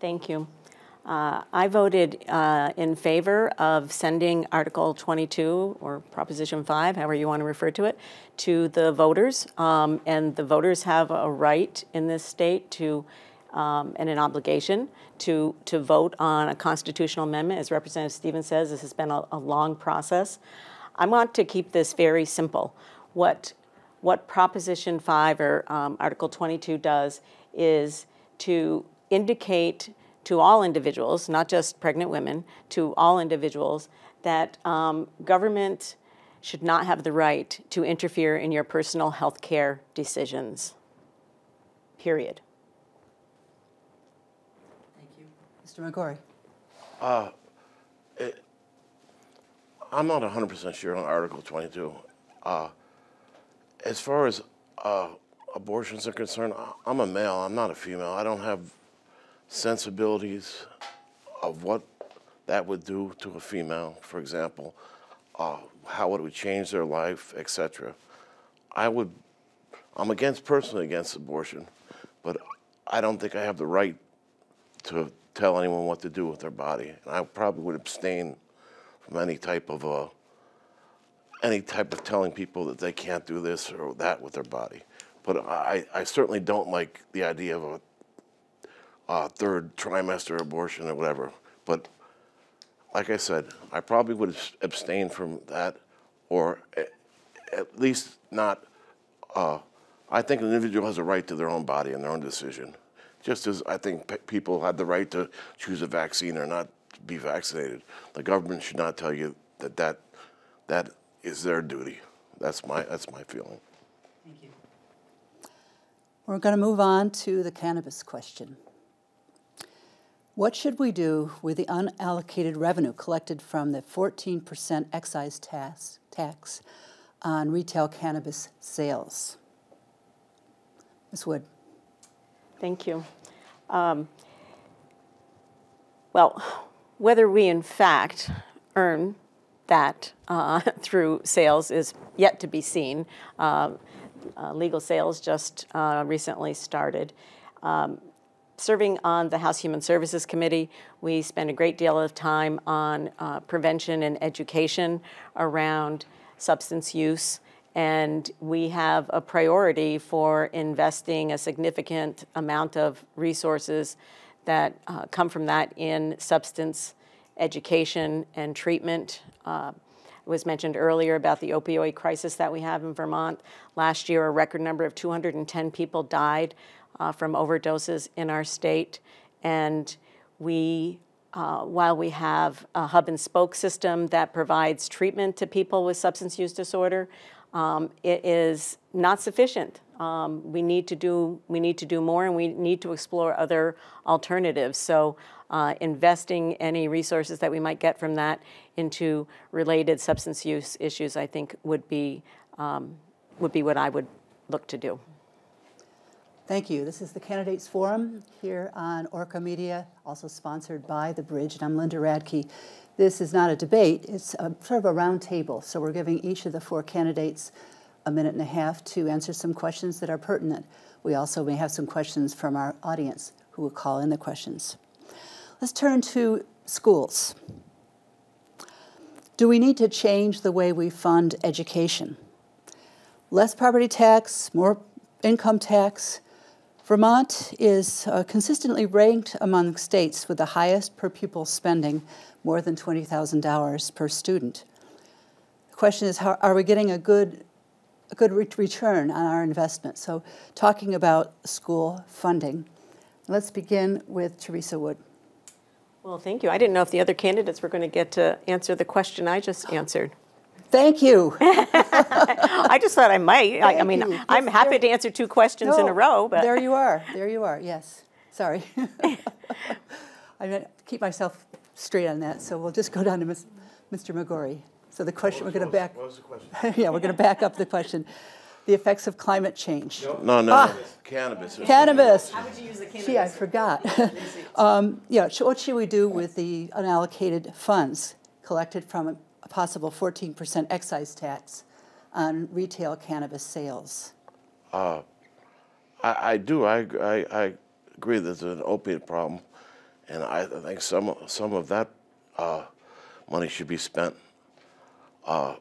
Thank you. Uh, I voted uh, in favor of sending Article 22 or Proposition 5, however you want to refer to it, to the voters. Um, and the voters have a right in this state to um, and an obligation to, to vote on a constitutional amendment. As Representative Stevens says, this has been a, a long process. I want to keep this very simple. What, what Proposition 5 or um, Article 22 does is to indicate to all individuals, not just pregnant women, to all individuals, that um, government should not have the right to interfere in your personal health care decisions. Period. Thank you. Mr. McGorry? I'm not 100% sure on Article 22. Uh, as far as uh, abortions are concerned, I- I'm a male, I'm not a female. I don't have sensibilities of what that would do to a female, for example, uh, how it would change their life, etc. I would, I'm against, personally against abortion, but I don't think I have the right to tell anyone what to do with their body. And I probably would abstain from any type of uh, any type of telling people that they can't do this or that with their body. But I, I certainly don't like the idea of a, a third trimester abortion or whatever. But like I said, I probably would abstain from that, or at, least not. Uh, I think an individual has a right to their own body and their own decision, just as I think pe- people have the right to choose a vaccine or not be vaccinated. The government should not tell you that that, that is their duty. That's my, that's my feeling. Thank you. We're going to move on to the cannabis question. What should we do with the unallocated revenue collected from the 14% excise tax, tax on retail cannabis sales? Ms. Wood? Thank you. Um, well, whether we in fact earn that uh, through sales is yet to be seen. Uh, uh, legal sales just uh, recently started. Um, serving on the House Human Services Committee, we spend a great deal of time on uh, prevention and education around substance use and we have a priority for investing a significant amount of resources that uh, come from that in substance education and treatment. Uh, it was mentioned earlier about the opioid crisis that we have in Vermont. Last year, a record number of 210 people died uh, from overdoses in our state. And we, uh, while we have a hub and spoke system that provides treatment to people with substance use disorder, um, it is not sufficient. Um, we need to do we need to do more, and we need to explore other alternatives. So, uh, investing any resources that we might get from that into related substance use issues, I think, would be um, would be what I would look to do. Thank you. This is the Candidates Forum here on Orca Media, also sponsored by The Bridge, and I'm Linda Radke. This is not a debate, it's a, sort of a round table. So we're giving each of the four candidates a minute and a half to answer some questions that are pertinent. We also may have some questions from our audience who will call in the questions. Let's turn to schools. Do we need to change the way we fund education? Less property tax, more income tax. Vermont is uh, consistently ranked among states with the highest per pupil spending more than $20,000 per student. The question is, how, are we getting a good, a good re return on our investment? So talking about school funding, let's begin with Teresa Wood. Well, thank you. I didn't know if the other candidates were going to get to answer the question I just answered. Thank you. I just thought I might. I, I, mean, you. I'm happy there- to answer two questions in a row, but there you are. There you are. Yes. Sorry. I meant to keep myself straight on that. So we'll just go down to Ms. Mr. McGorry. So the question we're going to back. What was the question? yeah, we're going to back up the question. The effects of climate change. No, no, Ah. cannabis. Cannabis. How would you use the cannabis? Gee, I forgot. um, yeah, sh- what should we do with the unallocated funds collected from a, a possible 14% excise tax on retail cannabis sales? I, I do. I, I, I agree that there's an opiate problem, and I think some some of that uh, money should be spent uh,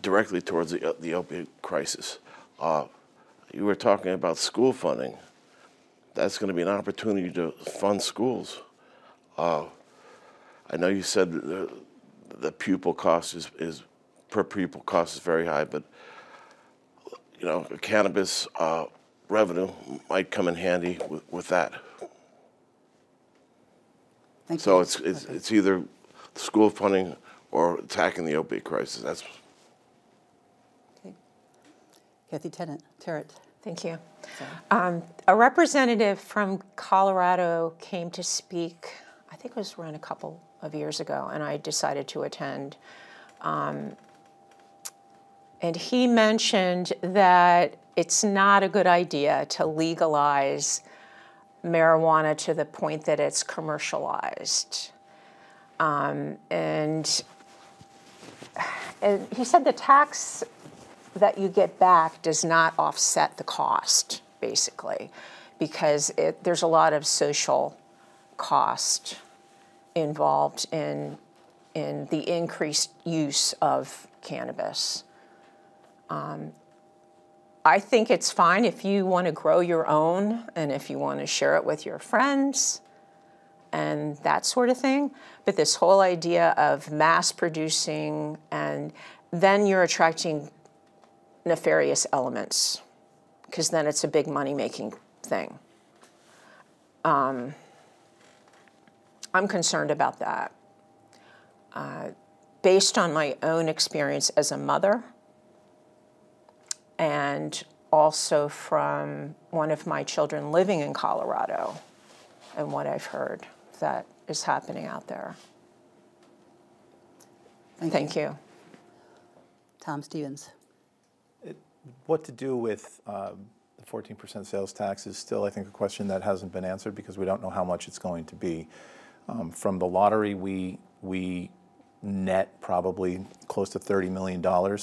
directly towards the, the opiate crisis. Uh, you were talking about school funding. That's going to be an opportunity to fund schools. Uh, I know you said the, the pupil cost is, is per pupil cost is very high, but you know, cannabis uh, revenue might come in handy with, with that. Thank So you. it's, it's, it's either school funding or attacking the opiate crisis. That's Okay. Kathy Tennant, Terrett. Thank you. Um, a representative from Colorado came to speak, I think it was around a couple of years ago, and I decided to attend. Um, and he mentioned that it's not a good idea to legalize marijuana to the point that it's commercialized. Um, and, and he said the tax that you get back does not offset the cost, basically, because it, there's a lot of social cost involved in, in the increased use of cannabis. Um, I think it's fine if you want to grow your own and if you want to share it with your friends and that sort of thing. But this whole idea of mass producing and then you're attracting nefarious elements because then it's a big money making thing. Um, I'm concerned about that. Uh, based on my own experience as a mother and also from one of my children living in Colorado and what I've heard that is happening out there. Thank you. Tom Stevens. What to do with um, the 14% sales tax is still, I think, a question that hasn't been answered because we don't know how much it's going to be. Um, From the lottery, we, we net probably close to $30 million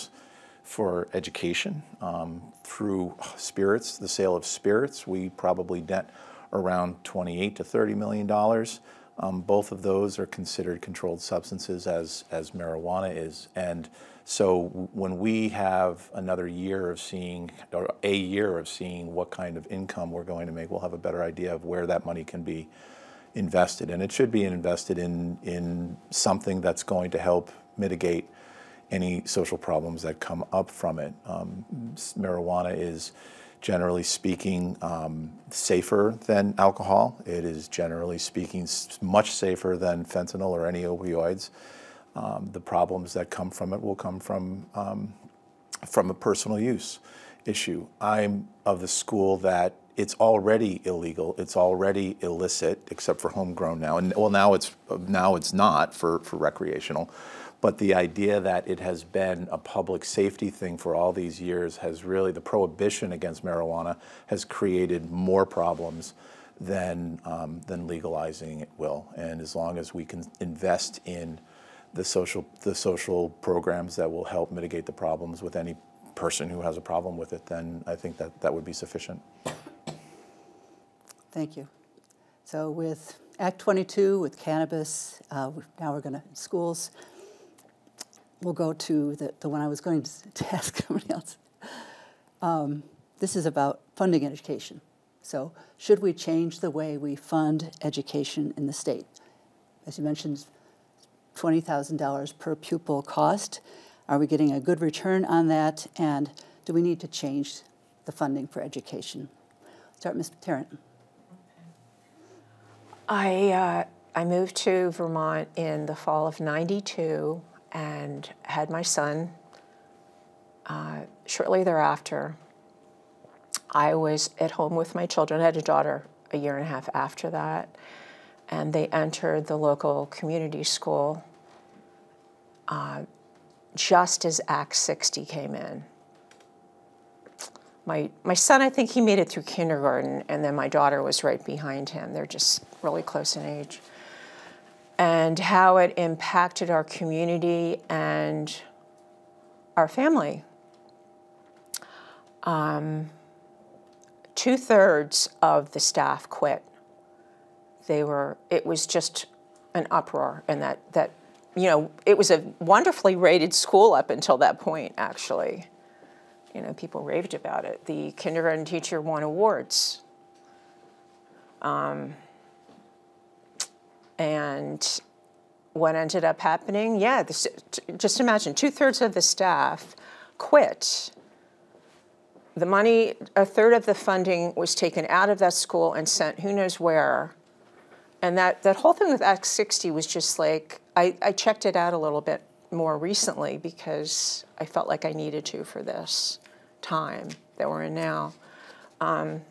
for education. Um, Through spirits, the sale of spirits, we probably net around 28 to 30 million dollars. Um, both of those are considered controlled substances as, as marijuana is. And so when we have another year of seeing, or a year of seeing what kind of income we're going to make, we'll have a better idea of where that money can be invested. And it should be invested in, in something that's going to help mitigate any social problems that come up from it. Um, marijuana is generally speaking um, safer than alcohol. It is generally speaking much safer than fentanyl or any opioids. Um, the problems that come from it will come from um, from a personal use issue. I'm of the school that it's already illegal. It's already illicit, except for homegrown now. And well, now it's now it's not for for recreational. But the idea that it has been a public safety thing for all these years has really the prohibition against marijuana has created more problems than um, than legalizing it will. And as long as we can invest in the social the social programs that will help mitigate the problems with any person who has a problem with it, then I think that that would be sufficient. Thank you. So with Act 22, with cannabis, uh, now we're going to, schools, we'll go to the, the one I was going to, ask somebody else. Um, this is about funding education. So should we change the way we fund education in the state? As you mentioned, $20,000 per pupil cost. Are we getting a good return on that? And do we need to change the funding for education? Start, Ms. Tarrant. I, uh, I moved to Vermont in the fall of 92 and had my son uh, shortly thereafter. I was at home with my children. I had a daughter a year and a half after that, and they entered the local community school uh, just as Act 60 came in. My, my son, I think he made it through kindergarten, and then my daughter was right behind him. They're just really close in age. and how it impacted our community and our family. Um, Two thirds of the staff quit. They were, it was just an uproar, and that, that, you know, it was a wonderfully rated school up until that point, actually. You know, people raved about it. The kindergarten teacher won awards. Um, and what ended up happening? Yeah, this, just imagine two thirds of the staff quit. The money, a third of the funding was taken out of that school and sent who knows where. And that, that whole thing with Act 60 was just like, I, I checked it out a little bit more recently because I felt like I needed to for this time that we're in now. Um,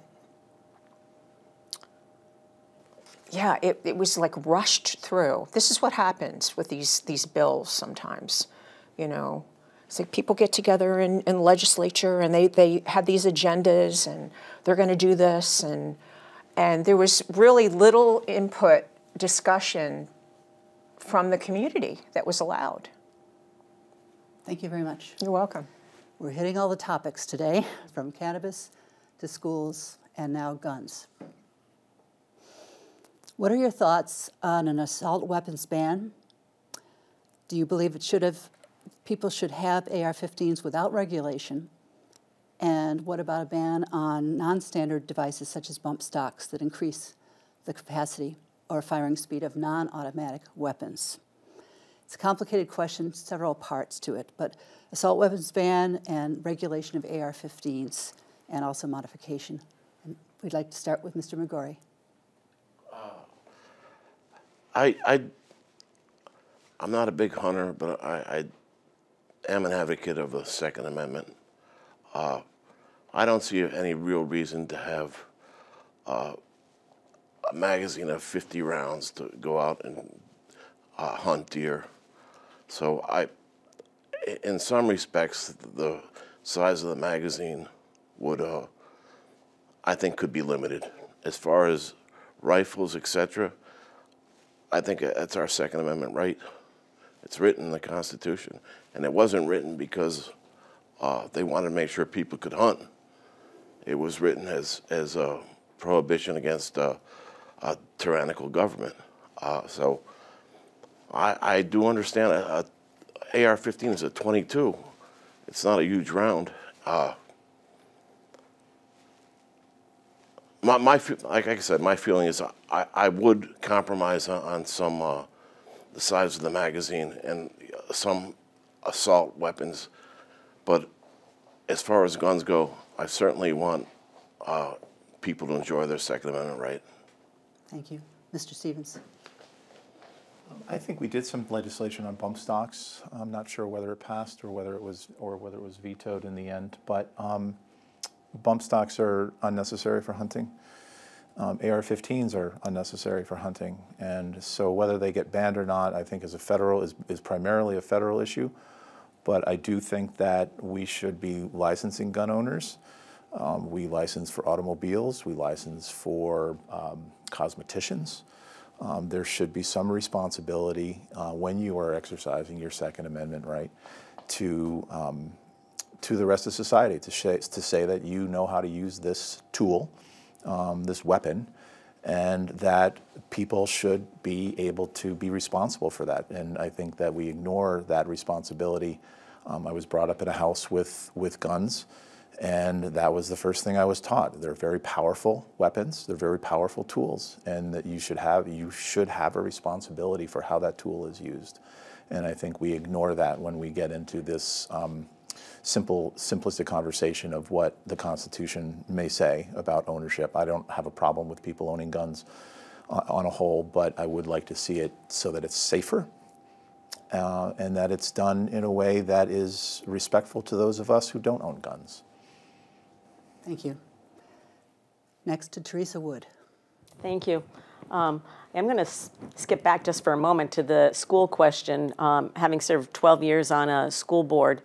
yeah, it, it was like rushed through. This is what happens with these these bills sometimes, you know. It's like people get together in, in legislature and they, they have these agendas and they're going to do this and and there was really little input discussion from the community that was allowed. Thank you very much. You're welcome. We're hitting all the topics today, from cannabis to schools and now guns. What are your thoughts on an assault weapons ban? Do you believe it should have people should have AR-15s without regulation? And what about a ban on non-standard devices such as bump stocks that increase the capacity or firing speed of non-automatic weapons? It's a complicated question, several parts to it, but assault weapons ban and regulation of AR-15s and also modification. And we'd like to start with Mr. McGorry. I, I, I'm not a big hunter, but I, I am an advocate of the Second Amendment. Uh, I don't see any real reason to have uh, a magazine of 50 rounds to go out and uh, hunt deer. So I, in some respects, the size of the magazine would, uh, I think, could be limited. As far as rifles, etc., I think that's our Second Amendment right. It's written in the Constitution, and it wasn't written because uh, they wanted to make sure people could hunt. It was written as as a prohibition against uh, a tyrannical government. Uh, so I, I do understand a, a AR-15 is a 22. It's not a huge round. Uh, my, my like I said, my feeling is I, I would compromise on, on some uh, the size of the magazine and some assault weapons, but as far as guns go, I certainly want uh, people to enjoy their Second Amendment right. Thank you. Mr. Stevens. I think we did some legislation on bump stocks. I'm not sure whether it passed or whether it was or whether it was vetoed in the end. But um, bump stocks are unnecessary for hunting. Um, AR-15s are unnecessary for hunting, and so whether they get banned or not, I think is a federal is, is primarily a federal issue. But I do think that we should be licensing gun owners. Um, we license for automobiles. We license for um, cosmeticians. Um, there should be some responsibility uh, when you are exercising your Second Amendment right to um, to the rest of society to, to say that you know how to use this tool, um, this weapon, and that people should be able to be responsible for that. And I think that we ignore that responsibility. Um, I was brought up in a house with with guns. And that was the first thing I was taught. They're very powerful weapons. They're very powerful tools, and that you should have you should have a responsibility for how that tool is used. And I think we ignore that when we get into this um, simple, simplistic conversation of what the Constitution may say about ownership. I don't have a problem with people owning guns uh, on a whole, but I would like to see it so that it's safer uh, and that it's done in a way that is respectful to those of us who don't own guns. Thank you. Next to Teresa Wood. Thank you. Um, I'm going to skip back just for a moment to the school question. Um, having served 12 years on a school board,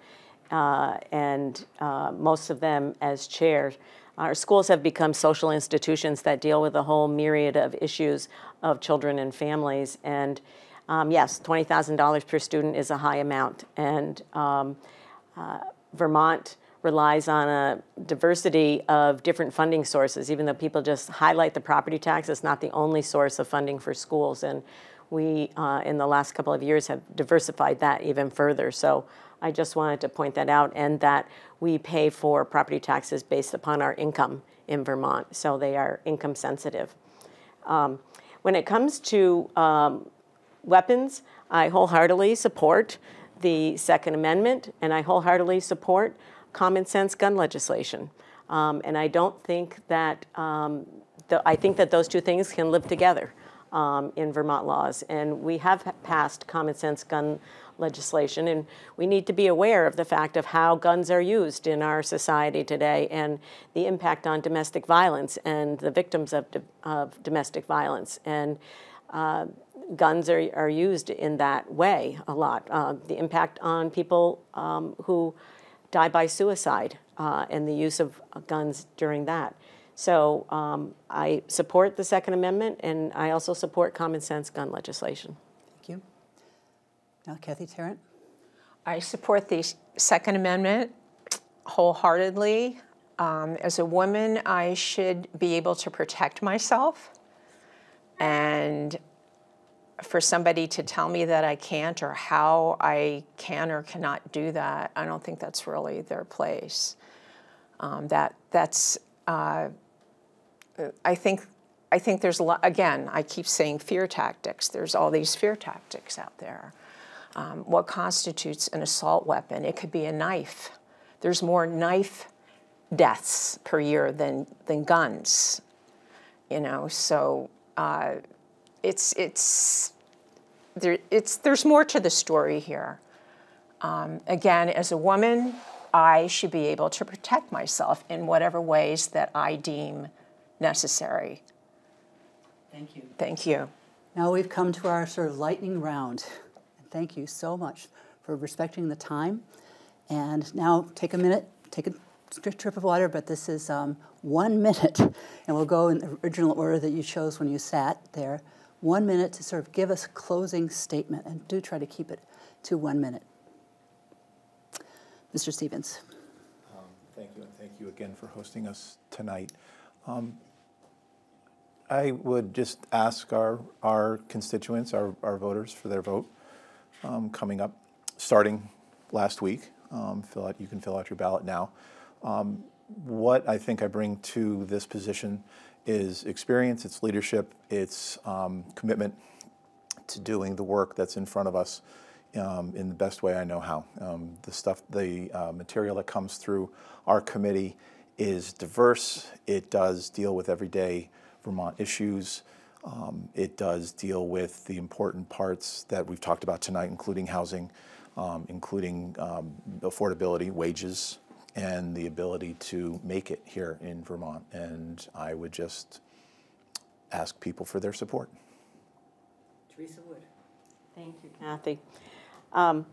uh, and uh, most of them as chair, our schools have become social institutions that deal with a whole myriad of issues of children and families. And um, yes, $20,000 per student is a high amount. And um, uh, Vermont relies on a diversity of different funding sources, even though people just highlight the property tax, it's not the only source of funding for schools. And we, uh, in the last couple of years, have diversified that even further. So I just wanted to point that out, and that we pay for property taxes based upon our income in Vermont, so they are income sensitive. Um, when it comes to um, weapons, I wholeheartedly support the Second Amendment, and I wholeheartedly support common sense gun legislation. Um, and I don't think that, um, the, I think that those two things can live together um, in Vermont laws. And we have passed common sense gun legislation, and we need to be aware of the fact of how guns are used in our society today and the impact on domestic violence and the victims of, of domestic violence. And uh, guns are, are used in that way a lot. Uh, the impact on people um, who die by suicide uh, and the use of guns during that. So um, I support the Second Amendment and I also support common sense gun legislation. Thank you. Now, Kathy Tarrant. I support the Second Amendment wholeheartedly. Um, as a woman, I should be able to protect myself. And for somebody to tell me that I can't or how I can or cannot do that, I don't think that's really their place. Um, that that's uh, I think I think there's a lot. Again, I keep saying fear tactics. There's all these fear tactics out there. Um, what constitutes an assault weapon? It could be a knife. There's more knife deaths per year than than guns. You know, so uh, it's it's there. It's there's more to the story here. Um, again, as a woman, I should be able to protect myself in whatever ways that I deem necessary. Thank you. Thank you. Now we've come to our sort of lightning round. Thank you so much for respecting the time. And now take a minute, take a trip of water, but this is um, one minute, and we'll go in the original order that you chose when you sat there. One minute to sort of give us a closing statement, and do try to keep it to one minute. Mr. Stevens. Um, thank you, and thank you again for hosting us tonight. Um, I would just ask our, our constituents, our, our voters, for their vote um, coming up, starting last week. Um, fill out, you can fill out your ballot now. Um, what I think I bring to this position is experience, it's leadership, it's um, commitment to doing the work that's in front of us um, in the best way I know how. Um, the stuff, the uh, material that comes through our committee is diverse. It does deal with everyday Vermont issues. Um, it does deal with the important parts that we've talked about tonight, including housing, um, including um, affordability, wages, and the ability to make it here in Vermont. And I would just ask people for their support. Teresa Wood. Thank you, Kathy. Um,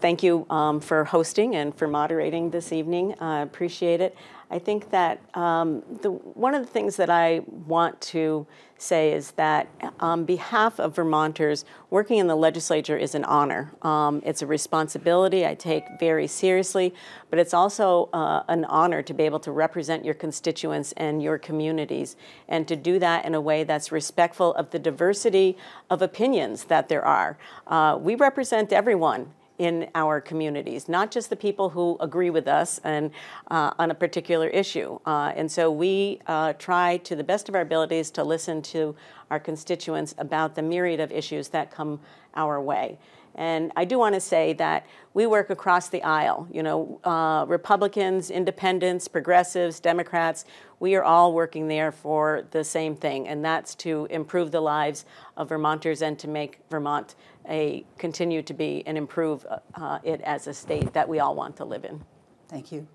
thank you um, for hosting and for moderating this evening. I appreciate it. I think that um, the, one of the things that I want to say is that on behalf of Vermonters, working in the legislature is an honor. Um, it's a responsibility I take very seriously, but it's also uh, an honor to be able to represent your constituents and your communities and to do that in a way that's respectful of the diversity of opinions that there are. Uh, we represent everyone in our communities, not just the people who agree with us and uh, on a particular issue. Uh, and so we uh, try to the best of our abilities to listen to our constituents about the myriad of issues that come our way. And I do want to say that we work across the aisle. You know, uh, Republicans, independents, progressives, Democrats, we are all working there for the same thing, and that's to improve the lives of Vermonters and to make Vermont a continue to be and improve uh, it as a state that we all want to live in. Thank you.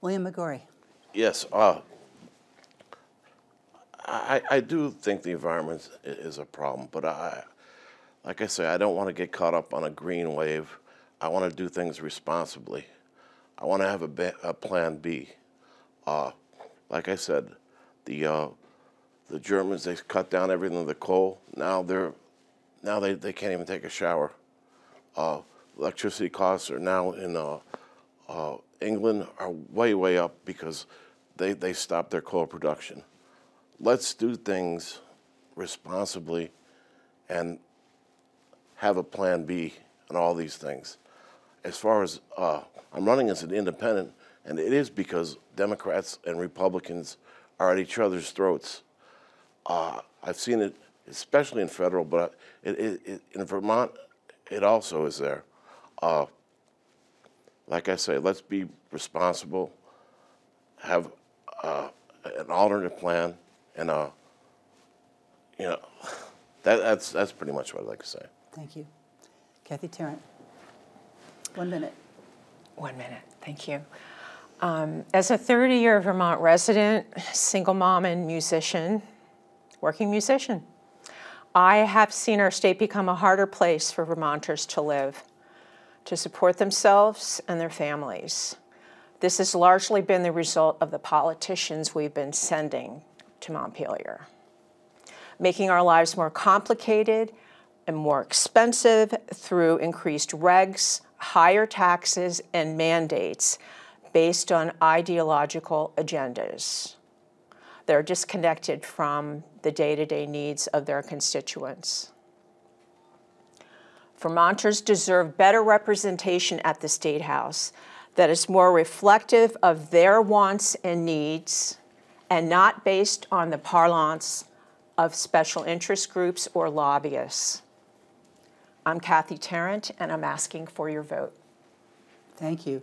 William McGorry. Yes, uh, I, I do think the environment is a problem, but I, like I say, I don't want to get caught up on a green wave. I want to do things responsibly. I want to have a, a plan B. Uh, like I said, the uh, the Germans they cut down everything the coal. Now they're now they, they can't even take a shower. Uh, electricity costs are now in uh, uh, England are way, way up because they, they stopped their coal production. Let's do things responsibly and have a plan B and all these things. As far as uh, I'm running as an independent, and it is because Democrats and Republicans are at each other's throats. Uh, I've seen it, especially in federal, but it, it, it, in Vermont, it also is there. Uh, like I say, let's be responsible, have uh, an alternate plan, and uh, you know, that, that's that's pretty much what I'd like to say. Thank you. Kathy Tarrant. One minute. One minute, thank you. Um, as a 30 year Vermont resident, single mom, and musician, working musician, I have seen our state become a harder place for Vermonters to live, to support themselves and their families. This has largely been the result of the politicians we've been sending to Montpelier, making our lives more complicated and more expensive through increased regs, higher taxes, and mandates based on ideological agendas. They're disconnected from the day to day needs of their constituents. Vermonters deserve better representation at the State House that is more reflective of their wants and needs and not based on the parlance of special interest groups or lobbyists. I'm Kathy Tarrant, and I'm asking for your vote. Thank you.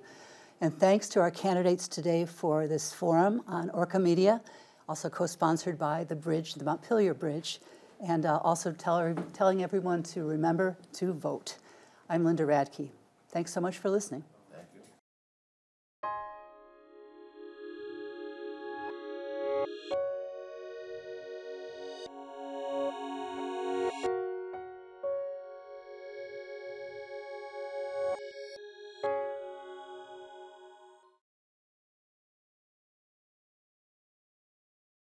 And thanks to our candidates today for this forum on Orca Media, also co-sponsored by the bridge, the Montpelier Bridge, and uh, also tell, telling everyone to remember to vote. I'm Linda Radke. Thanks so much for listening.